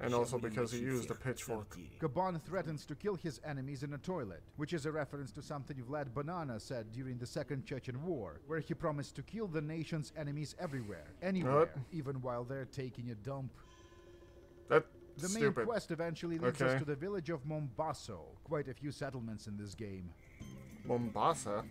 And also because he used a pitchfork. Kaban threatens to kill his enemies in a toilet, which is a reference to some something Vlad Banana said during the Second Chechen War, where he promised to kill the nation's enemies everywhere, anywhere, even while they're taking a dump. That's The main stupid. quest eventually leads Okay. us to the village of Mombasa. Quite a few settlements in this game. Mombasa.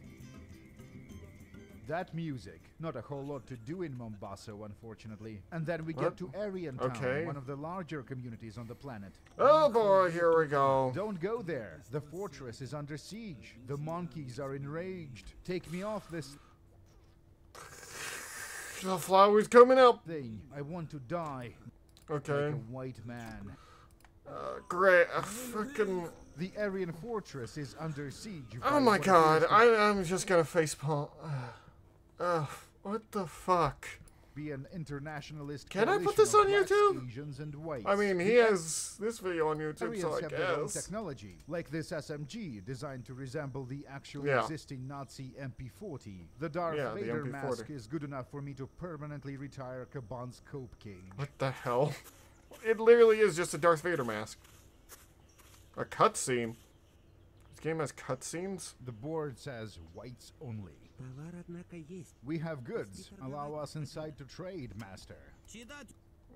That music. Not a whole lot to do in Mombasa, unfortunately. And then we What? get to Aryan Town, Okay. one of the larger communities on the planet. Oh boy, here we go. Don't go there. The fortress is under siege. The monkeys are enraged. Take me off this The flower's coming up. thing. I want to die Okay. like white man. Uh, great. Fucking. The Aryan fortress is under siege. Oh my god. I, I'm just gonna facepalm. Uh, what the fuck? be an internationalist. Can I put this on YouTube? Asians and whites. I mean, he The has this video on YouTube, Aryans so I have their own guess. technology, like this SMG, designed to resemble the actual Yeah. existing Nazi MP40. The Darth Yeah, Vader MP40. mask is good enough for me to permanently retire Kaban's cope cage. What the hell? It literally is just a Darth Vader mask. A cutscene. This game has cutscenes? The board says whites only. We have goods. Allow us inside to trade, master.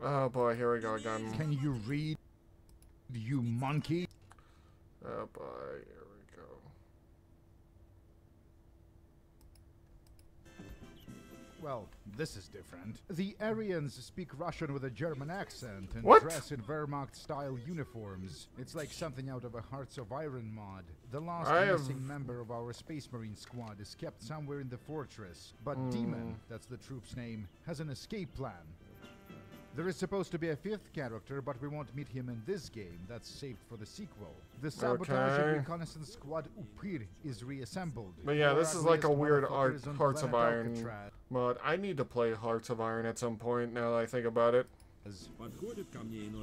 Oh boy, here we go again. Can you read? You monkey. Oh boy, Well, this is different. The Aryans speak Russian with a German accent and What? dress in Wehrmacht-style uniforms. It's like something out of a Hearts of Iron mod. The last I have- missing member of our Space Marine squad is kept somewhere in the fortress, but Hmm. Demon, that's the troop's name, has an escape plan. There is supposed to be a fifth character, but we won't meet him in this game. That's saved for the sequel. The sabotage Okay. and reconnaissance squad Upir is reassembled. But yeah, this is like a weird art Hearts of Iron Alcatraz. mod. I need to play Hearts of Iron at some point now that I think about it. As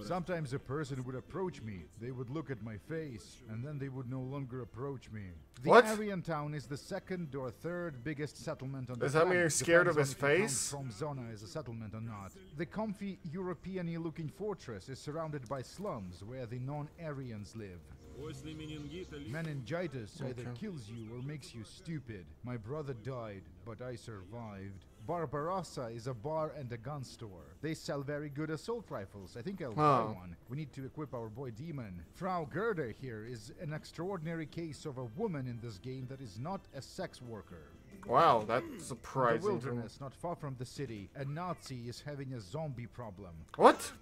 Sometimes a person would approach me, they would look at my face, and then they would no longer approach me. The what? Aryan town is the second or third biggest settlement on the Is that me scared Depends of his face? Promzona is a settlement or not. The comfy European looking fortress is surrounded by slums where the non-Aryans live. Meningitis okay. either kills you or makes you stupid. My brother died, but I survived. Barbarossa is a bar and a gun store. They sell very good assault rifles. I think I'll Oh. buy one. We need to equip our boy Demon. Frau Gerda here is an extraordinary case of a woman in this game that is not a sex worker. Wow, hmm. that's surprising. The wilderness, not far from the city, a Nazi is having a zombie problem. What?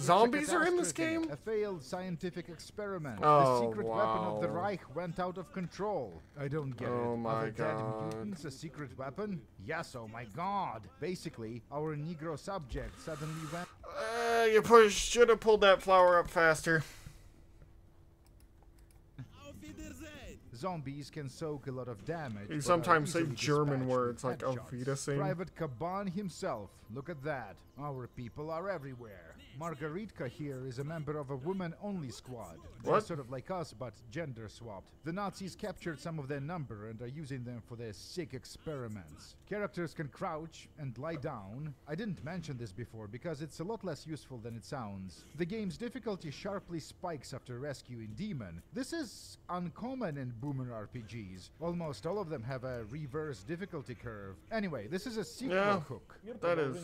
Zombies are in this game? A failed scientific experiment. Oh, the secret wow. weapon of the Reich went out of control. I don't get oh it. Oh my god. Dead mutants, a secret weapon? Yes, oh my god. Basically, our Negro subject suddenly went... Uh, you should have pulled that flower up faster. Zombies can soak a lot of damage. You sometimes say German words like. Avita Singh. Private Kaban himself. Look at that. Our people are everywhere. Margaritka here is a member of a woman-only squad. They're sort of like us, but gender-swapped. The Nazis captured some of their number and are using them for their sick experiments. Characters can crouch and lie down. I didn't mention this before because it's a lot less useful than it sounds. The game's difficulty sharply spikes after rescuing Demon. This is uncommon in boomer RPGs. Almost all of them have a reverse difficulty curve. Anyway, this is a sequel yeah, hook. That is.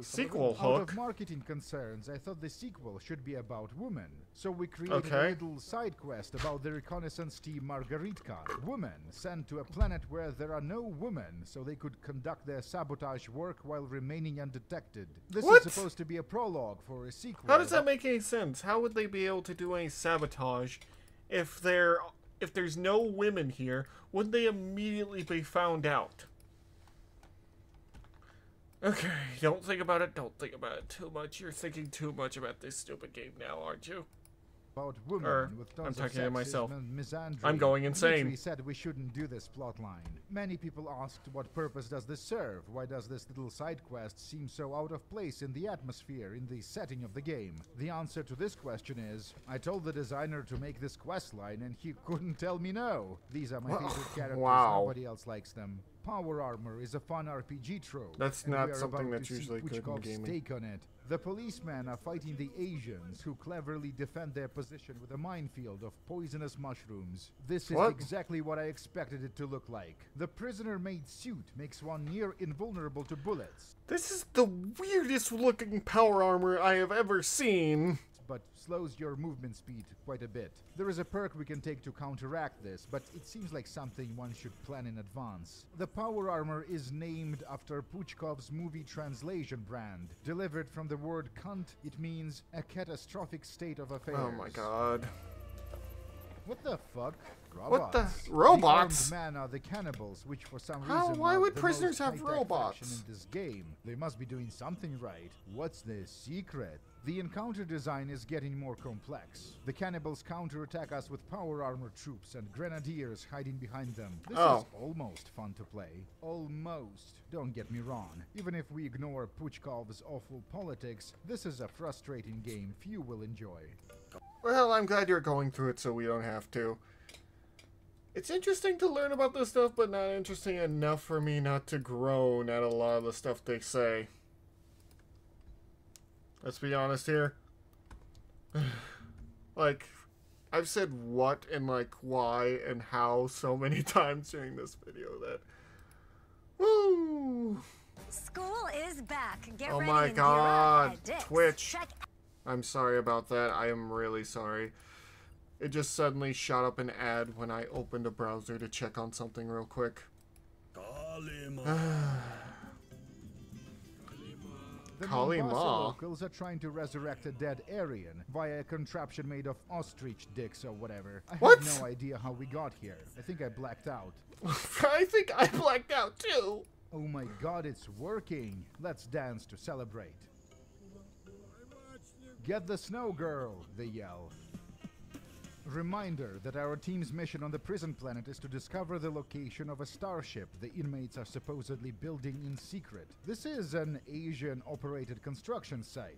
Sequel hook? Out of marketing concerns, I thought the sequel should be about women. So we created Okay. a little side quest about the reconnaissance team Margaritka. Women sent to a planet where there are no women, so they could conduct their sabotage work while remaining undetected. This What? is supposed to be a prologue for a sequel. How does that make any sense? How would they be able to do any sabotage if there if there's no women here? Wouldn't they immediately be found out? Okay, don't think about it. Don't think about it too much. You're thinking too much about this stupid game now, aren't you? about women Or, with I'm talking to myself. I'm going insane. Dmitri said we shouldn't do this plotline. Many people asked what purpose does this serve? Why does this little side quest seem so out of place in the atmosphere, in the setting of the game? The answer to this question is, I told the designer to make this quest line and he couldn't tell me no. These are my Wow. favorite characters, Wow. nobody else likes them. Power armor is a fun RPG trope. That's not something that's usually good in gaming. take on it. The policemen are fighting the Asians who cleverly defend their position with a minefield of poisonous mushrooms. This is What? exactly what I expected it to look like. The prisoner made suit makes one near invulnerable to bullets, This is the weirdest looking power armor I have ever seen. But slows your movement speed quite a bit. There is a perk we can take to counteract this, but it seems like something one should plan in advance. The power armor is named after Puchkov's movie translation brand. Delivered from the word cunt, it means a catastrophic state of affairs. Oh my god. What the fuck? What the- Robots. robots? The men are the cannibals, which for some How- reason why would prisoners have robots? in this game. They must be doing something right. What's the secret? The encounter design is getting more complex. The cannibals counterattack us with power armor troops and grenadiers hiding behind them. This Oh. is almost fun to play. Almost. Don't get me wrong. Even if we ignore Puchkov's awful politics, this is a frustrating game few will enjoy. Well, I'm glad you're going through it so we don't have to. It's interesting to learn about this stuff, but not interesting enough for me not to groan at a lot of the stuff they say. Let's be honest here. like, I've said what and like why and how so many times during this video that. Woo! School is back. Get Oh ready my God, up at Dick's. Twitch. Check I'm sorry about that. I am really sorry. It just suddenly shot up an ad when I opened a browser to check on something real quick. The Kali Ma. locals are trying to resurrect a dead Aryan via a contraption made of ostrich dicks or whatever. I What? have no idea how we got here. I think I blacked out. I think I blacked out too. Oh my god, it's working! Let's dance to celebrate. Get the snow girl, they yell. Reminder that our team's mission on the prison planet is to discover the location of a starship the inmates are supposedly building in secret. This is an Asian-operated construction site.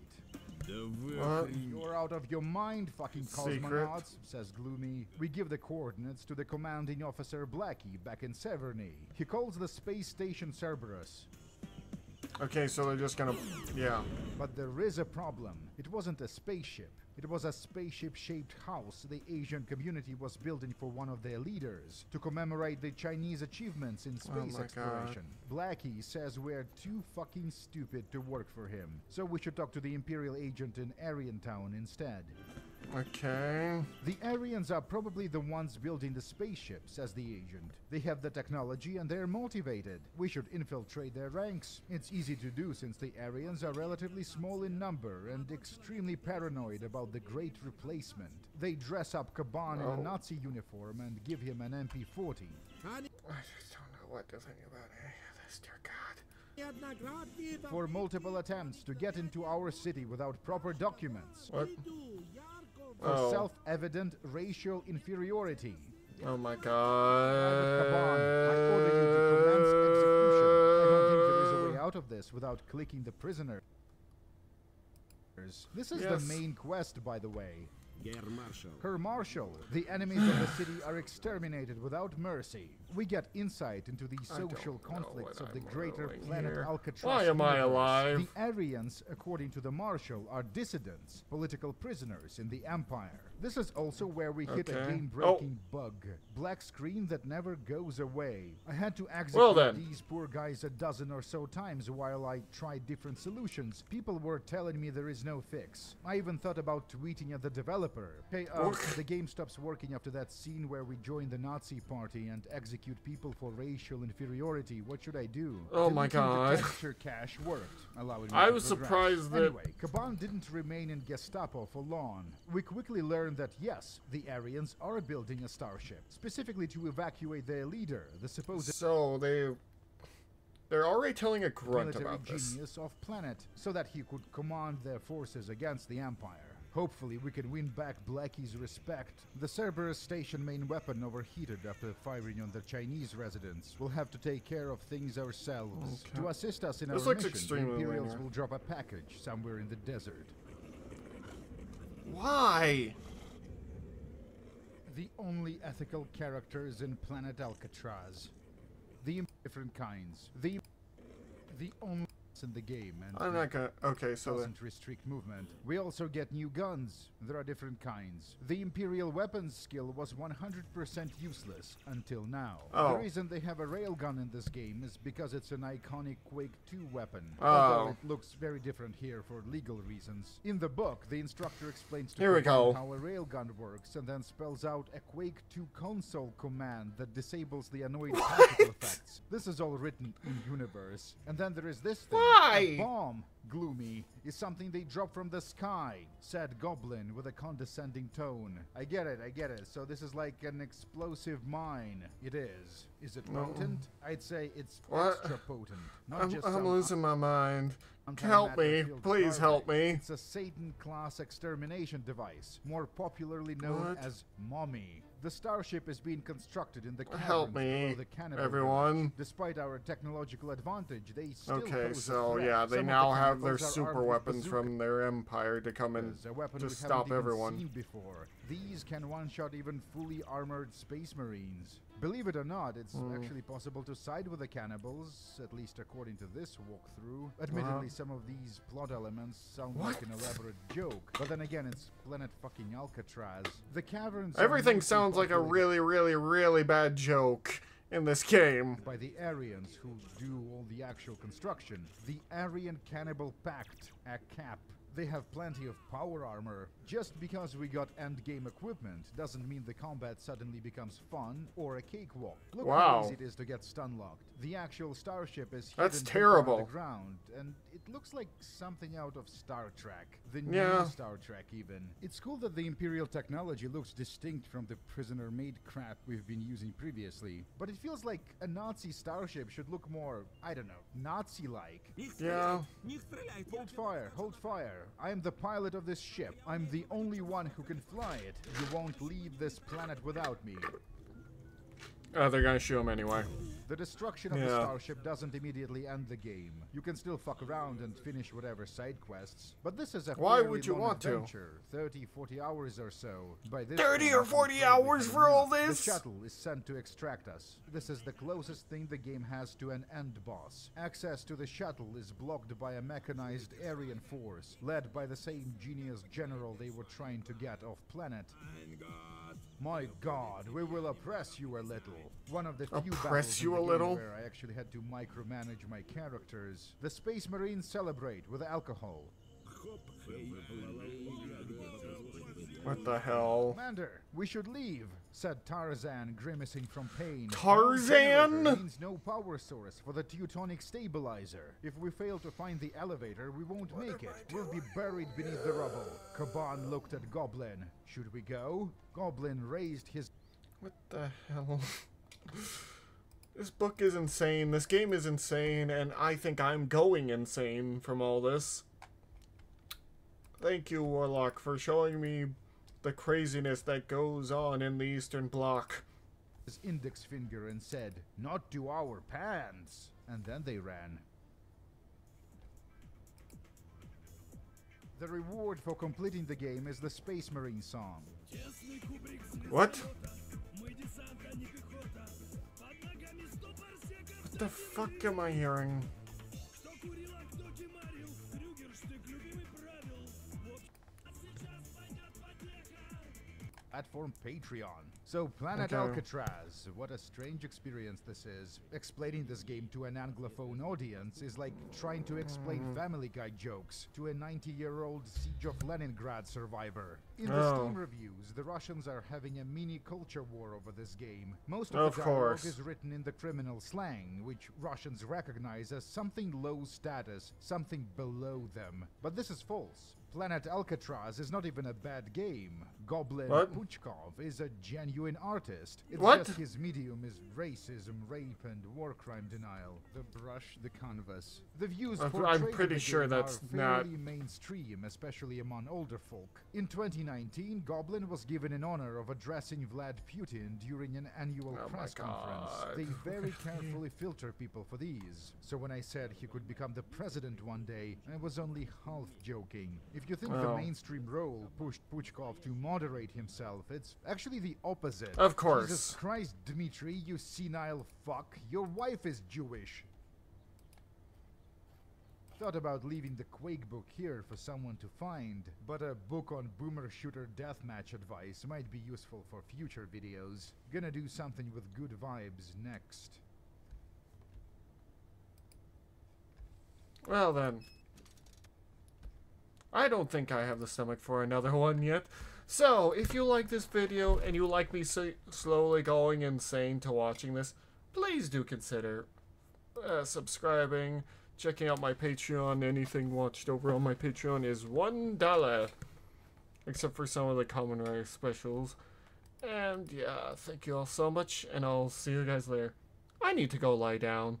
Uh, what? You're out of your mind, fucking secret. cosmonauts, says Gloomy. We give the coordinates to the commanding officer Blackie back in Severny. He calls the space station Cerberus. Okay, so they're just gonna... yeah. But there is a problem. It wasn't a spaceship. It was a spaceship shaped house the Asian community was building for one of their leaders to commemorate the Chinese achievements in space Oh my God. exploration. Blackie says we're too fucking stupid to work for him, so we should talk to the Imperial agent in Aryan Town instead. Okay. The Aryans are probably the ones building the spaceship, says the agent. They have the technology and they're motivated. We should infiltrate their ranks. It's easy to do since the Aryans are relatively small in number and extremely paranoid about the Great Replacement. They dress up Kaban oh. in a oh. Nazi uniform and give him an MP40. I just don't know what to think about any of this, dear God. For multiple attempts to get into our city without proper documents. What? for oh. self-evident racial inferiority. Oh my god. Kaban, I order you to commence execution. I don't think there is a way out of this without clicking the prisoner. This is yes. the main quest, by the way. Ger Marshal. Her Marshal, the enemies of the city are exterminated without mercy. We get insight into the social conflicts of the I'm greater doing planet here. Alcatraz. Why am I alive? The Aryans, according to the Marshal, are dissidents, political prisoners in the Empire. This is also where we hit a Okay. Oh. game-breaking bug. Black screen that never goes away. I had to execute Well these poor guys a dozen or so times while I tried different solutions. People were telling me there is no fix. I even thought about tweeting at the developer. Hey, uh, the game stops working after that scene where we join the Nazi party and execute people for racial inferiority. What should I do? Oh my Deleting the God. texture cache worked, allowing me I was progress. surprised that- Anyway, Kaban didn't remain in Gestapo for long. We quickly learned that yes, the Aryans are building a starship, specifically to evacuate their leader, the supposed So they they're already telling a grunt about this. genius of planet, so that he could command their forces against the Empire. Hopefully, we can win back Blackie's respect. The Cerberus station main weapon overheated after firing on the Chinese residents. We'll have to take care of things ourselves. To assist us in This our looks mission, the extremely Imperials linear. will drop a package somewhere in the desert. Why? The only ethical characters in planet Alcatraz. The different kinds. The the only in the game and I'm not gonna. Okay, so doesn't restrict movement. We also get new guns. There are different kinds. The Imperial weapons skill was 100% useless until now. Oh. The reason they have a railgun in this game is because it's an iconic Quake 2 weapon. Oh. Although it looks very different here for legal reasons. In the book, the instructor explains to Here how a railgun works and then spells out a Quake 2 console command that disables the annoying particle effects. This is all written in universe. And then there is this thing. Why? A bomb, gloomy, is something they drop from the sky, said Goblin with a condescending tone. I get it, I get it. So this is like an explosive mine. It is. Is it No. potent? I'd say it's What? extra potent. Not I'm, just I'm losing my mind. Help me, field please help me. It's a Satan class extermination device, more popularly known What? as Mommy. The starship is being constructed in the Help me, the everyone. village. Despite our technological advantage, they still Okay, so yeah, they Some of the now have their super weapons from their empire to come and There's a weapon to stop everyone. seen before. These can one-shot even fully armored space marines. Believe it or not, it's Hmm. actually possible to side with the cannibals, at least according to this walkthrough. Admittedly, some of these plot elements sound like an elaborate joke, but then again, it's planet fucking Alcatraz. The caverns. Everything sounds like a really, really, really bad joke in this game. by the Aryans who do all the actual construction. The Aryan Cannibal Pact, a CAP. They have plenty of power armor. Just because we got endgame equipment doesn't mean the combat suddenly becomes fun or a cakewalk. Look wow. how easy it is to get stunlocked. The actual starship is That's terrible. On the ground, and it looks like something out of Star Trek. The new yeah. Star Trek, even. It's cool that the Imperial technology looks distinct from the prisoner-made crap we've been using previously, but it feels like a Nazi starship should look more, I don't know, Nazi-like. Yeah. Hold fire, hold fire. I am the pilot of this ship. I'm the only one who can fly it. You won't leave this planet without me. Uh, they're gonna shoot him anyway. The destruction of the starship doesn't immediately end the game. You can still fuck around and finish whatever side quests, but this is a Why would you long want to? adventure, 30, 40 hours or so. By this 30 or 40 hours for all this? The shuttle is sent to extract us. This is the closest thing the game has to an end boss. Access to the shuttle is blocked by a mechanized Aryan force, led by the same genius general they were trying to get off planet. My God, we will oppress you a little. One of the few oppress you a little where I actually had to micromanage my characters. The Space Marines celebrate with alcohol. What the hell? Commander, we should leave said Tarzan, grimacing from pain. Tarzan? No means no power source for the Teutonic stabilizer. If we fail to find the elevator, we won't make it. We'll be buried beneath the rubble. Kaban looked at Goblin. Should we go? Goblin raised his What the hell? This book is insane. This game is insane, and I think I'm going insane from all this. Thank you, Warlock, for showing me the craziness that goes on in the Eastern Bloc. his index finger and said, Not to our pants! And then they ran. The reward for completing the game is the Space Marine song. What? What the fuck am I hearing? Platform Patreon. So, Planet Okay. Alcatraz, what a strange experience this is. Explaining this game to an Anglophone audience is like trying to explain Mm. Family Guy jokes to a 90 year old Siege of Leningrad survivor. In the Oh. Steam reviews, the Russians are having a mini culture war over this game. Most of, Of the dialogue course. is written in the criminal slang, which Russians recognize as something low status, something below them. But this is false. Planet Alcatraz is not even a bad game. Goblin What? Puchkov is a genuine artist. It's What? just his medium is racism, rape, and war crime denial. The brush, the canvas. The views I'm- I'm pretty sure that's are not- fairly mainstream, especially among older folk. In 2019, Goblin was given in honor of addressing Vlad Putin during an annual Oh press conference. They very carefully filter people for these. So when I said he could become the president one day, I was only half joking. If you think the mainstream role pushed Puchkov to moderate himself, it's actually the opposite. Of course. Jesus Christ, Dmitri, you senile fuck. Your wife is Jewish. Thought about leaving the Quake book here for someone to find, but a book on boomer shooter deathmatch advice might be useful for future videos. Gonna do something with good vibes next. Well then. I don't think I have the stomach for another one yet. So, if you like this video and you like me so slowly going insane to watching this, please do consider uh, subscribing, checking out my Patreon. Anything watched over on my Patreon is one dollar, except for some of the common rare specials. And yeah, thank you all so much, and I'll see you guys later. I need to go lie down.